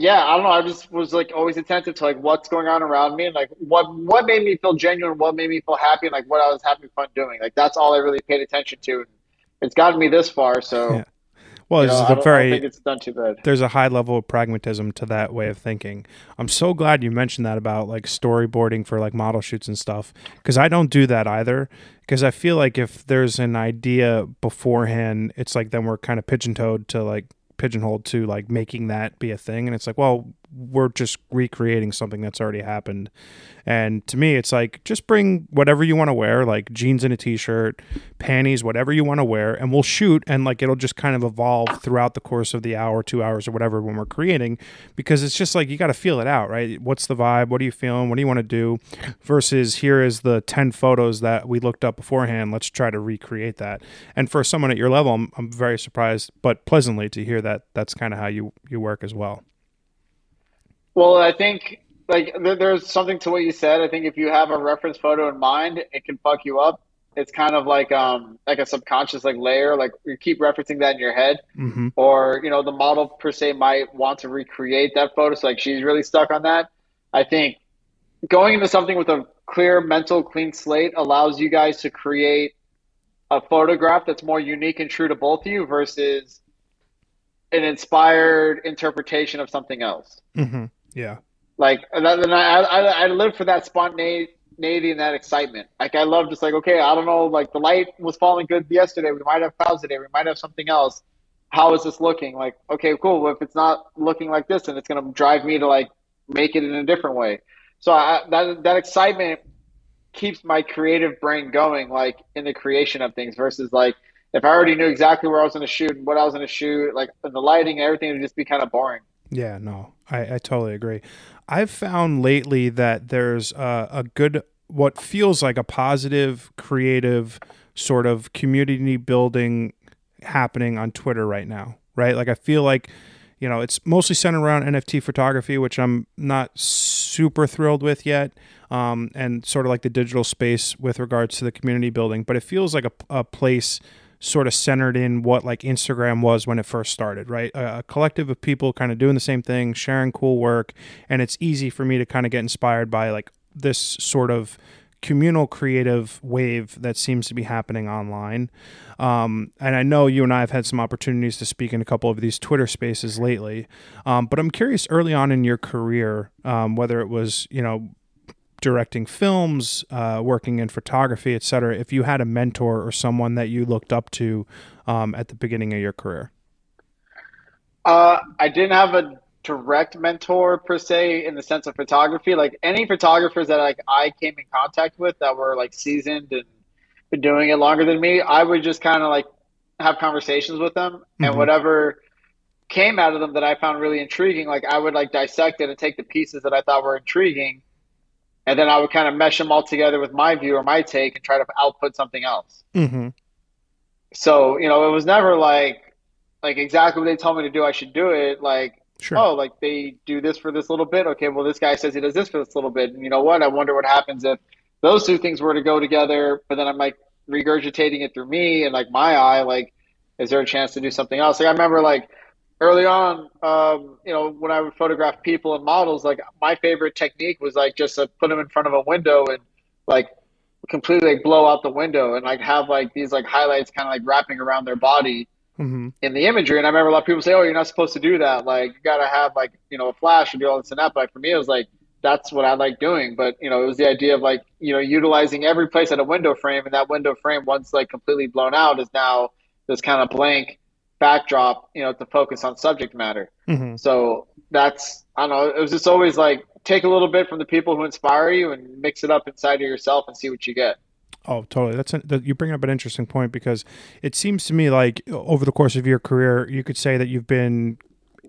yeah, I don't know. I just was like always attentive to like what's going on around me and like what what made me feel genuine, what made me feel happy, and like what I was having fun doing. Like that's all I really paid attention to. It's gotten me this far, so Yeah. Well, this know, a don't, I don't very think it's done too bad. there's a high level of pragmatism to that way of thinking. I'm so glad you mentioned that about like storyboarding for like model shoots and stuff because I don't do that either because I feel like if there's an idea beforehand, it's like then we're kind of pigeon-toed to like pigeonholed to like making that be a thing. And it's like well we're just recreating something that's already happened. And to me it's like just bring whatever you want to wear like jeans and a t-shirt panties whatever you want to wear and we'll shoot and like it'll just kind of evolve throughout the course of the hour two hours or whatever when we're creating because it's just like you got to feel it out right? What's the vibe? What are you feeling? What do you want to do? Versus here is the 10 photos that we looked up beforehand. Let's try to recreate that. And for someone at your level i'm, I'm very surprised but pleasantly to hear that that's kind of how you you work as well Well, I think like there, there's something to what you said. I think if you have a reference photo in mind, it can fuck you up. It's kind of like um like a subconscious like layer. Like you keep referencing that in your head, mm-hmm. or you know the model per se might want to recreate that photo. So like she's really stuck on that. I think going into something with a clear mental clean slate allows you guys to create a photograph that's more unique and true to both of you versus an inspired interpretation of something else. Mm-hmm. Yeah Like and I, I I live for that spontaneity and that excitement. Like I love just like okay, I don't know, like the light was falling good yesterday. We might have clouds today. We might have something else. How is this looking? Like okay, cool. Well, if it's not looking like this, then it's gonna drive me to like make it in a different way. So I, that that excitement keeps my creative brain going, like in the creation of things, versus like if I already knew exactly where I was going to shoot and what I was going to shoot, like the lighting and everything would just be kind of boring. Yeah, no, I, I totally agree. I've found lately that there's a, a good, what feels like a positive, creative sort of community building happening on Twitter right now, right? Like I feel like, you know, it's mostly centered around NFT photography, which I'm not super thrilled with yet, um, and sort of like the digital space with regards to the community building. But it feels like a, a place sort of centered in what like Instagram was when it first started, right? A, collective of people kind of doing the same thing, sharing cool work, and it's easy for me to kind of get inspired by like this sort of communal creative wave that seems to be happening online. Um, and I know you and I have had some opportunities to speak in a couple of these Twitter spaces lately. Um, but I'm curious early on in your career, um, whether it was, you know, directing films, uh, working in photography, et cetera, if you had a mentor or someone that you looked up to um, at the beginning of your career? Uh, I didn't have a direct mentor per se in the sense of photography. Like any photographers that like I came in contact with that were like seasoned and been doing it longer than me, I would just kind of like have conversations with them and Mhm. whatever came out of them that I found really intriguing, like I would like dissect it and take the pieces that I thought were intriguing, and then I would kind of mesh them all together with my view or my take and try to output something else. Mm-hmm. So, you know, it was never like like exactly what they told me to do, I should do it. Like Sure. oh, like they do this for this little bit. Okay, well, this guy says he does this for this little bit. And you know what? I wonder what happens if those two things were to go together, but then I'm like regurgitating it through me and like my eye. Like, is there a chance to do something else? Like, I remember like early on, um, you know, when I would photograph people and models, like my favorite technique was like just to put them in front of a window and like completely like blow out the window and like have like these like highlights kind of like wrapping around their body mm-hmm. in the imagery. And I remember a lot of people say, "Oh, you're not supposed to do that. Like you got to have like you know a flash and do all this and that." But like, for me, it was like that's what I like doing. But you know, it was the idea of like you know utilizing every place at a window frame, and that window frame once like completely blown out is now this kind of blank backdrop, you know, to focus on subject matter. Mm-hmm. So that's I don't know. It was just always like take a little bit from the people who inspire you and mix it up inside of yourself and see what you get. Oh, totally. That's a, that you bring up an interesting point because it seems to me like over the course of your career, you could say that you've been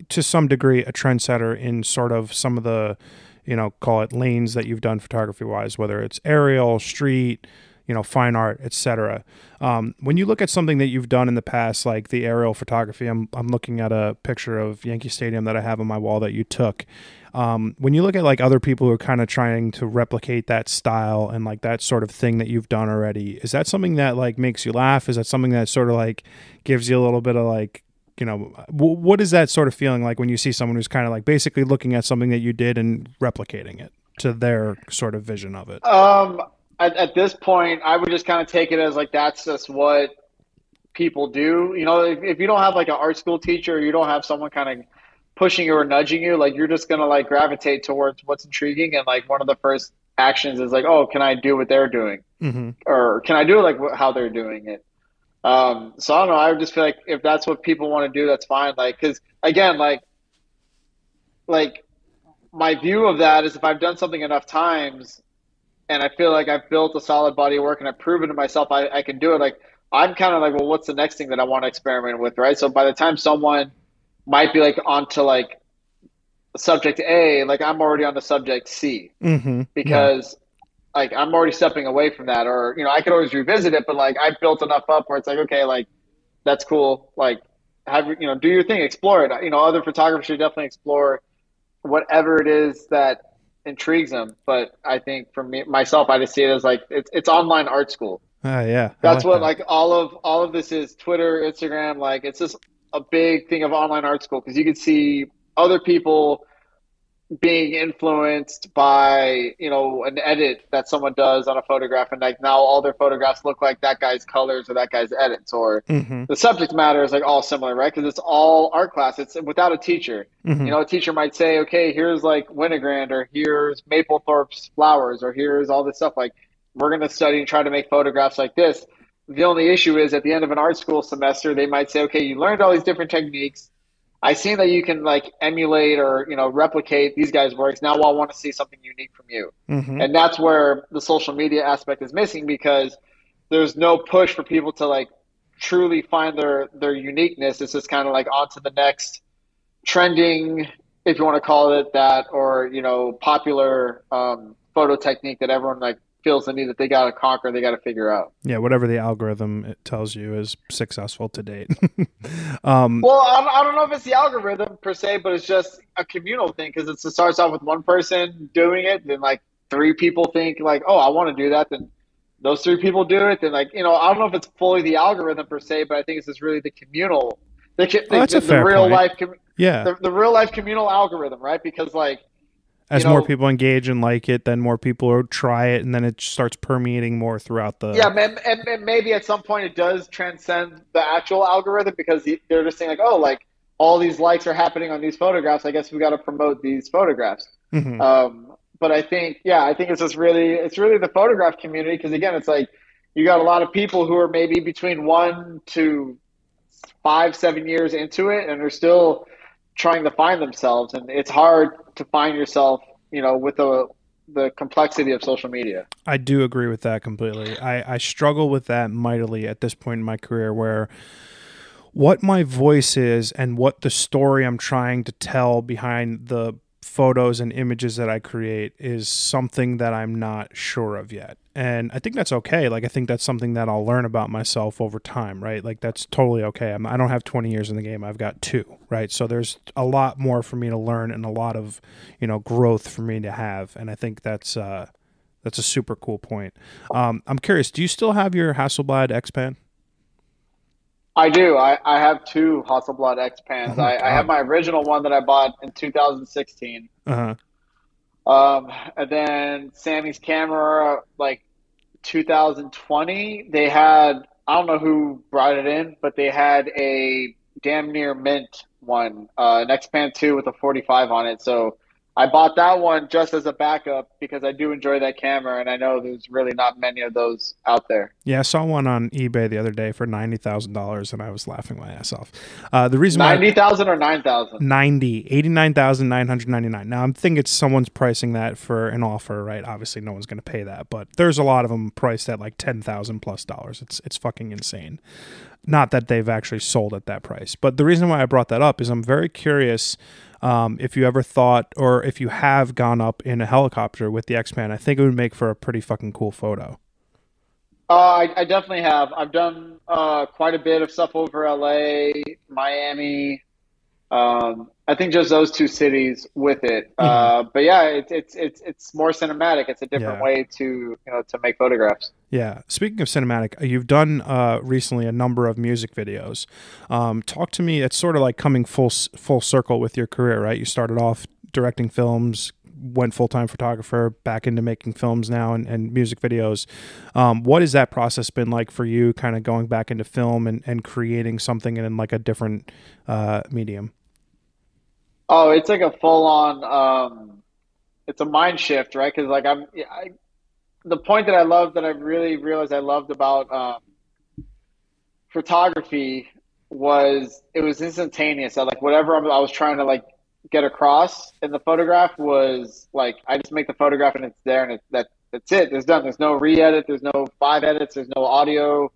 to some degree a trendsetter in sort of some of the, you know, call it lanes that you've done photography wise, whether it's aerial, street, you know, fine art, etc. Um, when you look at something that you've done in the past, like the aerial photography, I'm I'm looking at a picture of Yankee Stadium that I have on my wall that you took. Um, when you look at like other people who are kind of trying to replicate that style and like that sort of thing that you've done already, is that something that like makes you laugh? Is that something that sort of like gives you a little bit of like you know what is that sort of feeling like when you see someone who's kind of like basically looking at something that you did and replicating it to their sort of vision of it um at, at this point i would just kind of take it as like that's just what people do you know if, if you don't have like an art school teacher you don't have someone kind of pushing you or nudging you, like you're just gonna like gravitate towards what's intriguing. And like one of the first actions is like, oh, can I do what they're doing, mm-hmm. or can I do like how they're doing it? Um, so I don't know. I would just feel like if that's what people want to do, that's fine. Like, because again, like, like my view of that is if I've done something enough times, and I feel like I've built a solid body of work and I've proven to myself I, I can do it. Like I'm kind of like, well, what's the next thing that I want to experiment with, right? So by the time someone might be like onto like subject A, like I'm already on the subject C mm-hmm. because yeah. like I'm already stepping away from that, or you know I could always revisit it, but like I've built enough up where it's like okay, like that's cool, like have you know do your thing, explore it. You know, other photographers should definitely explore whatever it is that intrigues them. But I think for me myself, I just see it as like it's it's online art school. Uh, yeah, that's like what that. like all of all of this is Twitter, Instagram. Like it's just a big thing of online art school because you can see other people being influenced by you know an edit that someone does on a photograph and like now all their photographs look like that guy's colors or that guy's edits or mm-hmm. the subject matter is like all similar right because it's all art class it's without a teacher mm-hmm. you know a teacher might say okay here's like winogrand or here's Mapplethorpe's flowers or here's all this stuff like we're going to study and try to make photographs like this the only issue is at the end of an art school semester, they might say, okay, you learned all these different techniques. I see that you can like emulate or you know replicate these guys' works. Now I want to see something unique from you, mm-hmm. and that's where the social media aspect is missing because there's no push for people to like truly find their their uniqueness. It's just kind of like on to the next trending, if you want to call it that, or you know popular um, photo technique that everyone like feels the need that they got to conquer, they got to figure out. Yeah, whatever the algorithm it tells you is successful to date. um, well, I, I don't know if it's the algorithm per se, but it's just a communal thing because it starts off with one person doing it, then like three people think like, oh, I want to do that, then those three people do it, then like you know, I don't know if it's fully the algorithm per se, but I think it's just really the communal, the, the, oh, the, the real point. life, com- yeah, the, the real life communal algorithm, right? Because like as you know, more people engage and like it, then more people try it, and then it starts permeating more throughout the. Yeah, and, and, and maybe at some point it does transcend the actual algorithm because they're just saying like, oh, like all these likes are happening on these photographs. I guess we got to promote these photographs. Mm-hmm. Um, but I think, yeah, I think it's just really, it's really the photograph community because again, it's like you got a lot of people who are maybe between one to five, seven years into it, and they're still trying to find themselves, and it's hard to find yourself, you know, with the the complexity of social media. I do agree with that completely. I, I struggle with that mightily at this point in my career where what my voice is and what the story I'm trying to tell behind the photos and images that I create is something that I'm not sure of yet. And I think that's okay. Like, I think that's something that I'll learn about myself over time, right? Like, that's totally okay. I'm, I don't have 20 years in the game, I've got two, right? So there's a lot more for me to learn and a lot of, you know, growth for me to have. And I think that's, uh, that's a super cool point. Um, I'm curious, do you still have your Hasselblad X Pan? I do. I, I have two Hasselblad X pans. Oh I, I have my original one that I bought in 2016. Uh-huh. Um, and then Samy's camera, like 2020, they had, I don't know who brought it in, but they had a damn near mint one, uh, an X-Pan 2 with a 45 on it. So I bought that one just as a backup because I do enjoy that camera and I know there's really not many of those out there. Yeah, I saw one on eBay the other day for ninety thousand dollars, and I was laughing my ass off. Uh, the reason why 90,000 or 9,000? 90 89,999. Now I'm thinking it's someone's pricing that for an offer, right? Obviously no one's going to pay that, but there's a lot of them priced at like 10,000 plus dollars. It's it's fucking insane. Not that they've actually sold at that price. But the reason why I brought that up is I'm very curious um, if you ever thought or if you have gone up in a helicopter with the X-Pan. I think it would make for a pretty fucking cool photo. Uh, I, I definitely have. I've done uh, quite a bit of stuff over LA, Miami. Um, I think just those two cities with it. Uh, but yeah, it's it's it's it's more cinematic. It's a different Yeah. way to you know to make photographs. Yeah. Speaking of cinematic, uh, you've done uh, recently a number of music videos. Um, talk to me. It's sort of like coming full full circle with your career, right? You started off directing films, went full time photographer, back into making films now and, and music videos. Um, what has that process been like for you? Kind of going back into film and, and creating something in like a different uh, medium. Oh, it's like a full on. Um, it's a mind shift, right? Because like I'm, I, the point that I love that I really realized I loved about um, photography was it was instantaneous. I, like whatever I was trying to like get across in the photograph was like I just make the photograph and it's there and it, that that's it. It's done. There's no re-edit. There's no five edits. There's no audio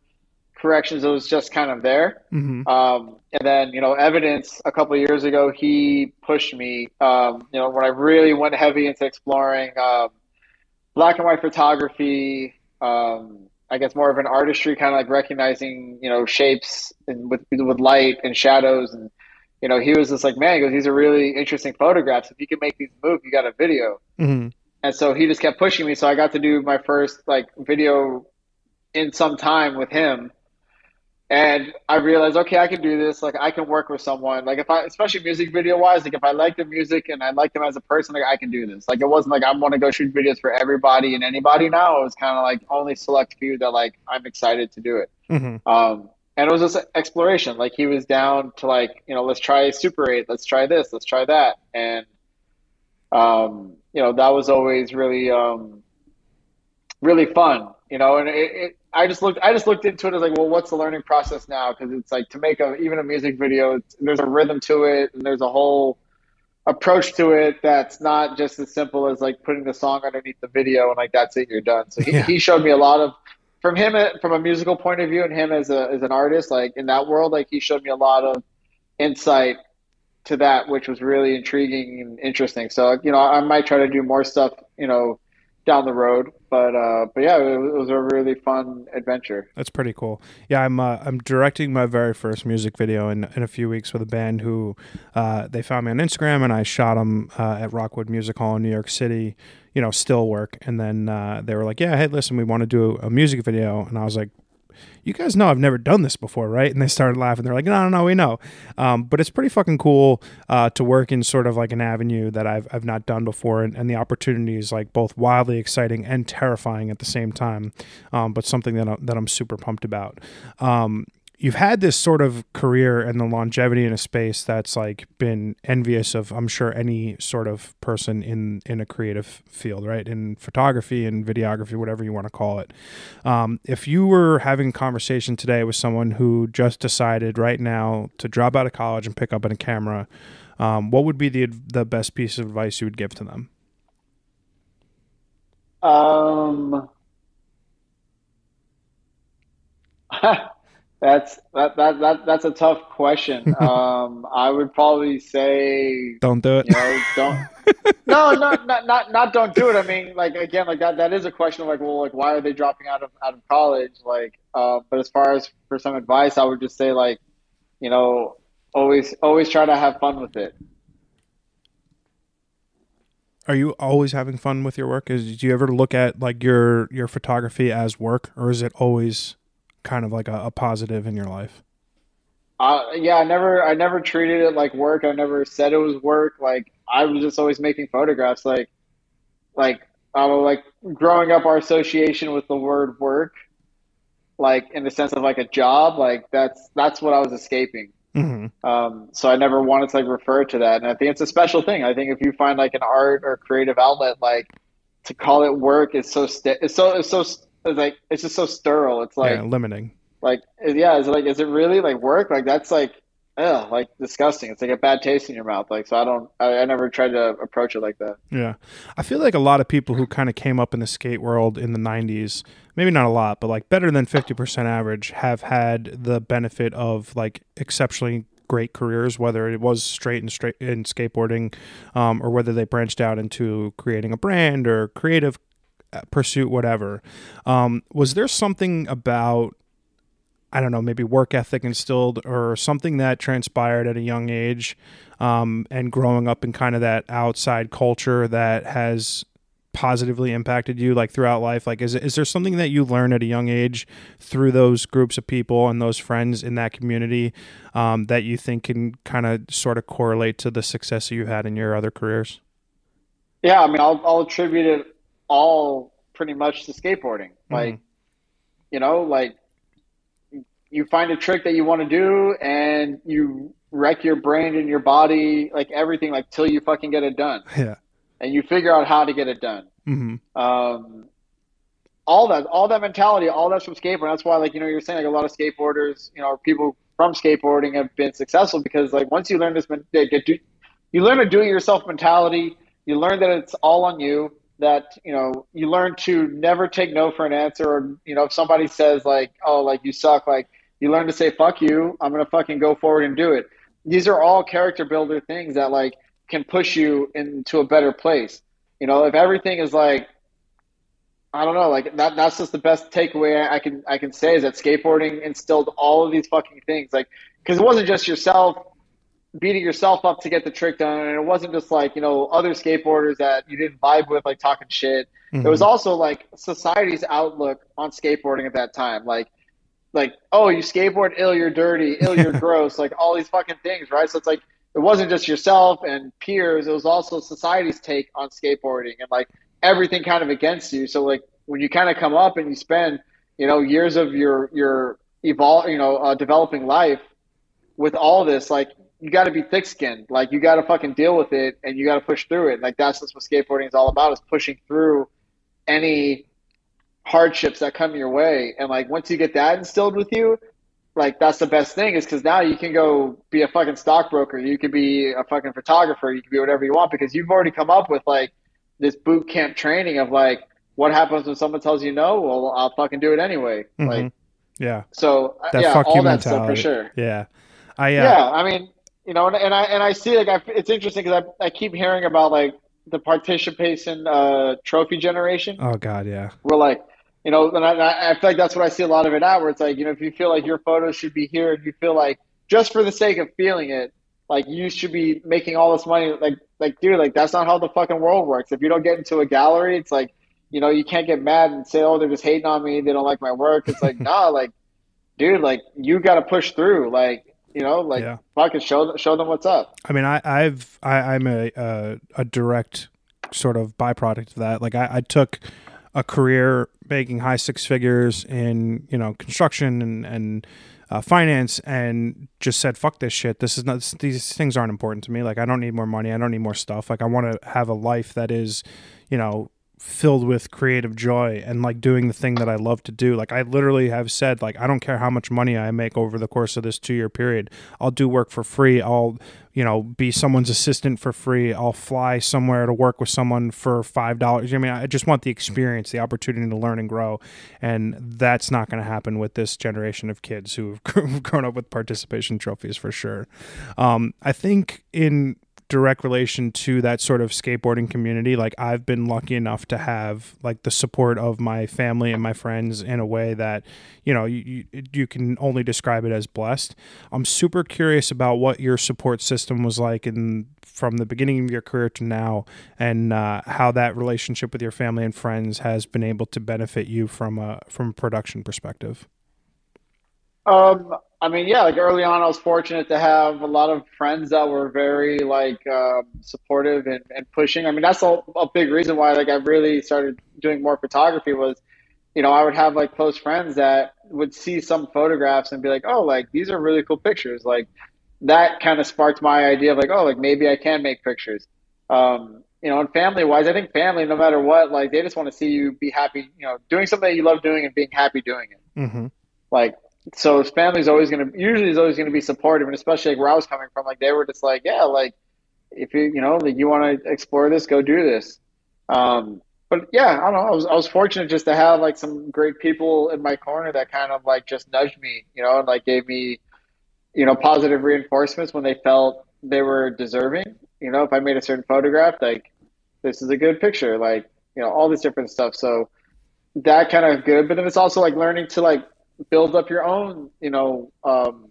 corrections. It was just kind of there. Mm-hmm. Um, and then, you know, evidence a couple of years ago, he pushed me, um, you know, when I really went heavy into exploring um, black and white photography, um, I guess more of an artistry, kind of like recognizing, you know, shapes and with, with light and shadows. And, you know, he was just like, man, he goes, these are really interesting photographs. If you can make these move, you got a video. Mm-hmm. And so he just kept pushing me. So I got to do my first like video in some time with him. And I realized, okay, I can do this. Like I can work with someone. Like if I, especially music video wise, like if I like the music and I like them as a person, like I can do this. Like it wasn't like I'm want to go shoot videos for everybody and anybody now. It was kind of like only select few that like I'm excited to do it. Mm-hmm. Um, and it was just exploration. Like he was down to like, you know, let's try Super 8, let's try this, let's try that. And um, you know, that was always really um really fun, you know, and it, it I just looked I just looked into it as like, well, what's the learning process now? Because it's like to make a even a music video, it's, there's a rhythm to it and there's a whole approach to it that's not just as simple as like putting the song underneath the video and like that's it, you're done. So he, Yeah. he showed me a lot of from him from a musical point of view and him as a as an artist, like in that world, like he showed me a lot of insight to that, which was really intriguing and interesting. So you know, I might try to do more stuff, you know, down the road. But uh, but yeah, it was, a really fun adventure. That's pretty cool. Yeah, I'm uh, I'm directing my very first music video in, in a few weeks with a band who uh, they found me on Instagram and I shot them uh, at Rockwood Music Hall in New York City. You know, still work, and then uh, they were like, "Yeah, hey, listen, we want to do a music video," and I was like. You guys know I've never done this before, right? And they started laughing. They're like, "No, no, no, we know." Um, but it's pretty fucking cool uh, to work in sort of like an avenue that I've I've not done before, and, and the opportunity is like both wildly exciting and terrifying at the same time. Um, but something that I, that I'm super pumped about. Um, you've had this sort of career and the longevity in a space that's like been envious of I'm sure any sort of person in in a creative field, right? In photography and videography, whatever you want to call it. Um, if you were having a conversation today with someone who just decided right now to drop out of college and pick up a camera, um, what would be the the best piece of advice you would give to them? Um, that's that, that that that's a tough question. Um, I would probably say, Don't do it. you know, don't. No, not not not not don't do it. I mean, like again, like that that is a question of like, well, like why are they dropping out of out of college? Like, uh, but as far as for some advice, I would just say like, you know, always always try to have fun with it. Are you always having fun with your work? Is do you ever look at like your your photography as work, or is it always kind of like a, a positive in your life? Uh, yeah, I never, I never treated it like work. I never said it was work. Like I was just always making photographs. Like, like, I don't like growing up, our association with the word work, like in the sense of like a job, like that's that's what I was escaping. hmm Um, so I never wanted to like refer to that. And I think it's a special thing. I think if you find like an art or creative outlet, like to call it work is so st- it's so it's so it's like it's just so sterile. It's Yeah, like limiting. like yeah, is it like is it really like work? Like that's like ugh, like disgusting. It's like a bad taste in your mouth. Like so I don't I, I never tried to approach it like that. Yeah. I feel like a lot of people who kind of came up in the skate world in the 90s, maybe not a lot, but like better than 50% average, have had the benefit of like exceptionally great careers, whether it was straight and straight in skateboarding um, or whether they branched out into creating a brand or creative pursuit, whatever. Um, was there something about I don't know, maybe work ethic instilled or something that transpired at a young age um, and growing up in kind of that outside culture that has positively impacted you like throughout life like is, is there something that you learn at a young age through those groups of people and those friends in that community um, that you think can kind of sort of correlate to the success that you had in your other careers Yeah, I mean I'll I'll attribute it all pretty much to skateboarding. Mhm. Like, you know, like you find a trick that you want to do and you wreck your brain and your body, like everything, like till you fucking get it done. yeah And you figure out how to get it done. hmm Um, all that, all that mentality, all that's from skateboarding. That's why, like, you know, you're saying like a lot of skateboarders, you know, people from skateboarding have been successful because like once you learn this, men- they get do, you learn a do-it-yourself mentality. You learn that it's all on you. That you know, you learn to never take no for an answer. Or you know, if somebody says like, "Oh, like you suck," like you learn to say, "Fuck you," I'm gonna fucking go forward and do it. These are all character builder things that like can push you into a better place. You know, if everything is like I don't know, like that that's just the best takeaway I can I can say is that skateboarding instilled all of these fucking things. Like because it wasn't just yourself beating yourself up to get the trick done, and it wasn't just like, you know, other skateboarders that you didn't vibe with like talking shit. It was also like society's outlook on skateboarding at that time. Like like, oh, you skateboard ill, you're dirty, ill, you're gross, like all these fucking things, right? So it's like it wasn't just yourself and peers, it was also society's take on skateboarding and like everything kind of against you. So like when you kind of come up and you spend, you know, years of your your evolve, you know, uh, developing life with all this, like you got to be thick-skinned. Like you got to fucking deal with it and you got to push through it. Like that's what skateboarding is all about: is pushing through any hardships that come your way. And like once you get that instilled with you, like that's the best thing is because now you can go be a fucking stockbroker, you could be a fucking photographer, you can be whatever you want because you've already come up with like this boot camp training of like what happens when someone tells you no. Well, I'll fucking do it anyway. Mhm. Like yeah so, that yeah, fuck all you that stuff for sure. yeah i uh, Yeah, I mean, you know, and, and I and I see like I, it's interesting because I I keep hearing about like the participation uh, trophy generation. oh god yeah We're like, you know, and I, I feel like that's what I see a lot of it at, where it's like, you know, if you feel like your photos should be here, and you feel like just for the sake of feeling it, like you should be making all this money, like, like, dude, like that's not how the fucking world works. If you don't get into a gallery, it's like, you know, you can't get mad and say, oh, they're just hating on me, they don't like my work. It's like, nah, like, dude, like you got to push through, like, you know, like yeah fucking show show them what's up. I mean, I, I've I, I'm a, a a direct sort of byproduct of that. Like I, I took a career making high six figures in you know construction and and uh, finance, and just said fuck this shit. This is not these things aren't important to me. Like I don't need more money. I don't need more stuff. Like I want to have a life that is, you know filled with creative joy and like doing the thing that I love to do. Like I literally have said like I don't care how much money I make over the course of this 2-year period. I'll do work for free. I'll, you know, be someone's assistant for free. I'll fly somewhere to work with someone for $5. I mean, I just want the experience, the opportunity to learn and grow. And that's not going to happen with this generation of kids who've grown up with participation trophies for sure. Um, I think in direct relation to that sort of skateboarding community like i've been lucky enough to have like the support of my family and my friends in a way that you know you, you, can only describe it as blessed. I'm super curious about what your support system was like in from the beginning of your career to now and uh, how that relationship with your family and friends has been able to benefit you from a from a production perspective. Um, I mean, yeah, like early on, I was fortunate to have a lot of friends that were very like um, supportive and, and pushing. I mean, that's a, a big reason why like I really started doing more photography was, you know, I would have like close friends that would see some photographs and be like, oh, like these are really cool pictures. Like that kind of sparked my idea of like, oh, like maybe I can make pictures. Um, you know, and family wise, I think family, no matter what, like they just want to see you be happy, you know, doing something that you love doing and being happy doing it. Mm-hmm. Like so his family's always going to usually is always going to be supportive and especially like where i was coming from like they were just like yeah like if you you know like you want to explore this go do this. Um but yeah i don't know I was, I was fortunate just to have like some great people in my corner that kind of like just nudged me you know and like gave me you know positive reinforcements when they felt they were deserving. You know if i made a certain photograph like this is a good picture like you know all this different stuff. So that kind of good but then it's also like learning to like build up your own, you know, um,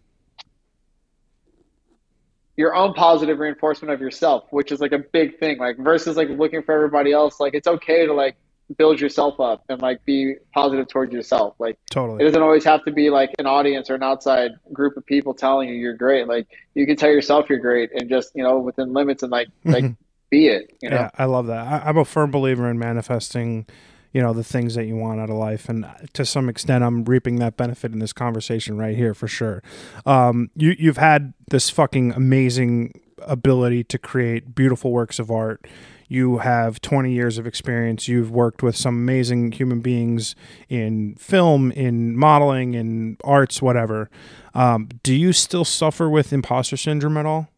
your own positive reinforcement of yourself, which is like a big thing. Like versus like looking for everybody else. Like it's okay to like build yourself up and like be positive towards yourself. Like totally, it doesn't always have to be like an audience or an outside group of people telling you you're great. Like you can tell yourself you're great and just you know within limits and like like be it. You know? Yeah, I love that. I, I'm a firm believer in manifesting you know the things that you want out of life. And to some extent i'm reaping that benefit in this conversation right here for sure. Um, you, you've had this fucking amazing ability to create beautiful works of art. You have 20 years of experience. You've worked with some amazing human beings in film in modeling in arts whatever. Um, do you still suffer with imposter syndrome at all?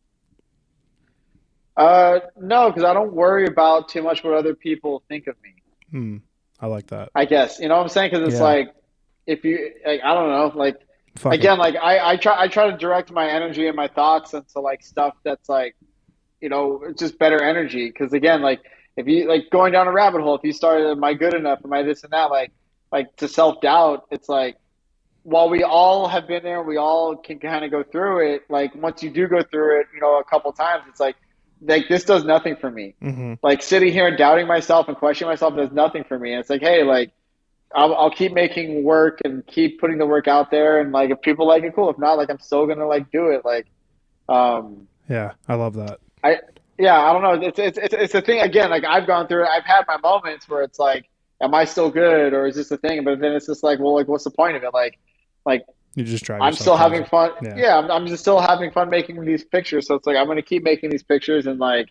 Uh, no because i don't worry about too much what other people think of me. Hmm. I like that. I guess you know what I'm saying because it's yeah. like if you like I don't know like Fuck again it. like I I try I try to direct my energy and my thoughts into like stuff that's like you know just better energy because again like if you like going down a rabbit hole if you started am I good enough am I this and that like like to self doubt it's like while we all have been there we all can kind of go through it like once you do go through it you know a couple times it's like like this does nothing for me. Mm-hmm. Like sitting here and doubting myself and questioning myself does nothing for me. And it's like, hey, like I'll, I'll, keep making work and keep putting the work out there. And like if people like it, cool. If not, like I'm still gonna like do it. Like, um, yeah, I love that. I yeah, I don't know. It's it's it's it's a thing again. Like I've gone through it. I've had my moments where it's like, am I still good or is this a thing? But then it's just like, well, like what's the point of it? Like, like you just try. I'm still having fun. Yeah, yeah I'm, I'm, just still having fun making these pictures. So it's like I'm going to keep making these pictures and like,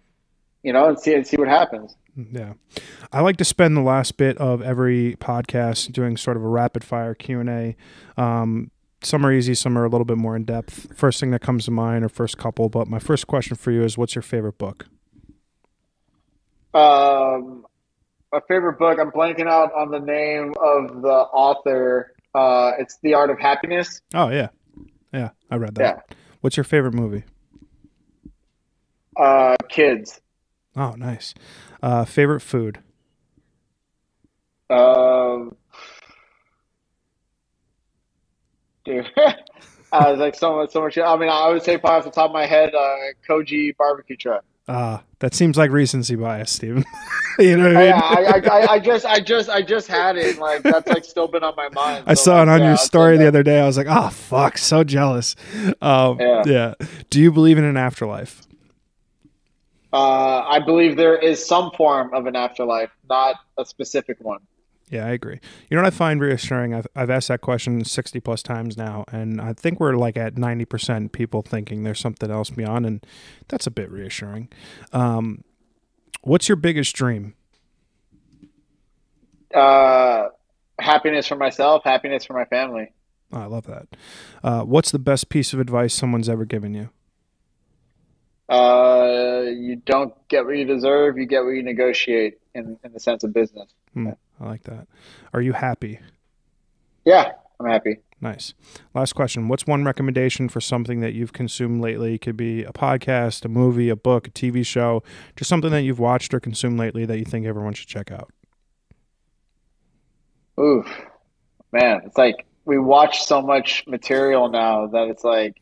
you know, and see and see what happens. Yeah, I like to spend the last bit of every podcast doing sort of a rapid fire Q and A. Um, some are easy, some are a little bit more in depth. First thing that comes to mind, or first couple. But my first question for you is, what's your favorite book? Um, my favorite book. I'm blanking out on the name of the author. Uh, it's The Art of Happiness. Oh yeah, yeah, I read that. Yeah. What's your favorite movie? Uh, Kids. Oh, nice. Uh, favorite food. Um, dude, I was like so much, so much. I mean, I would say probably off the top of my head, uh, Kogi barbecue truck. Uh, that seems like recency bias, Stephen. you know what I mean? I, I, I, just, I just, I just had it. Like that's like still been on my mind. I saw like, it on yeah, your story the other day. I was like, oh fuck, so jealous. Um, yeah. yeah. Do you believe in an afterlife? Uh, I believe there is some form of an afterlife, not a specific one. Yeah, I agree. You know what I find reassuring? I've, I've asked that question 60 plus times now, and I think we're like at 90% people thinking there's something else beyond, and that's a bit reassuring. Um, what's your biggest dream? Uh, happiness for myself, happiness for my family. Oh, I love that. Uh, what's the best piece of advice someone's ever given you? Uh, you don't get what you deserve, you get what you negotiate in, in the sense of business. Hmm. I like that. Are you happy? Yeah, I'm happy. Nice. Last question. What's one recommendation for something that you've consumed lately? It could be a podcast, a movie, a book, a TV show, just something that you've watched or consumed lately that you think everyone should check out. Oof. Man, it's like we watch so much material now that it's like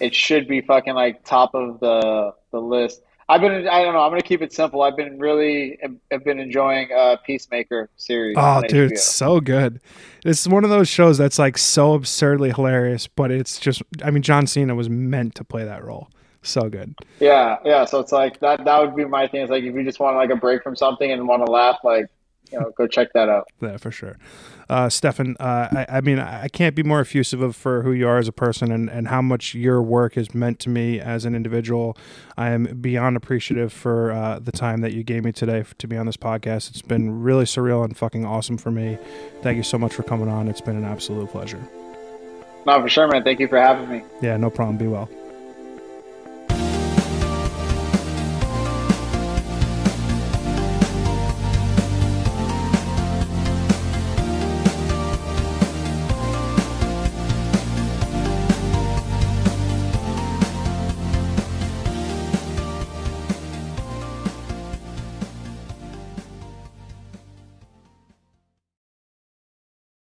it should be fucking like top of the the list. I've been I don't know. I'm gonna keep it simple. I've been really have been enjoying uh, Peacemaker series. Oh, dude, HBO. it's so good. It's one of those shows that's like so absurdly hilarious, but it's just I mean, John Cena was meant to play that role. So good. Yeah, yeah. So it's like that. That would be my thing. It's like if you just want like a break from something and want to laugh, like you know, go check that out. Yeah, for sure. Uh, Stefan, uh, I, I, mean, I can't be more effusive of for who you are as a person and, and how much your work has meant to me as an individual. I am beyond appreciative for uh, the time that you gave me today to be on this podcast. It's been really surreal and fucking awesome for me. Thank you so much for coming on. It's been an absolute pleasure. No, for sure, man. Thank you for having me. Yeah, no problem. Be well.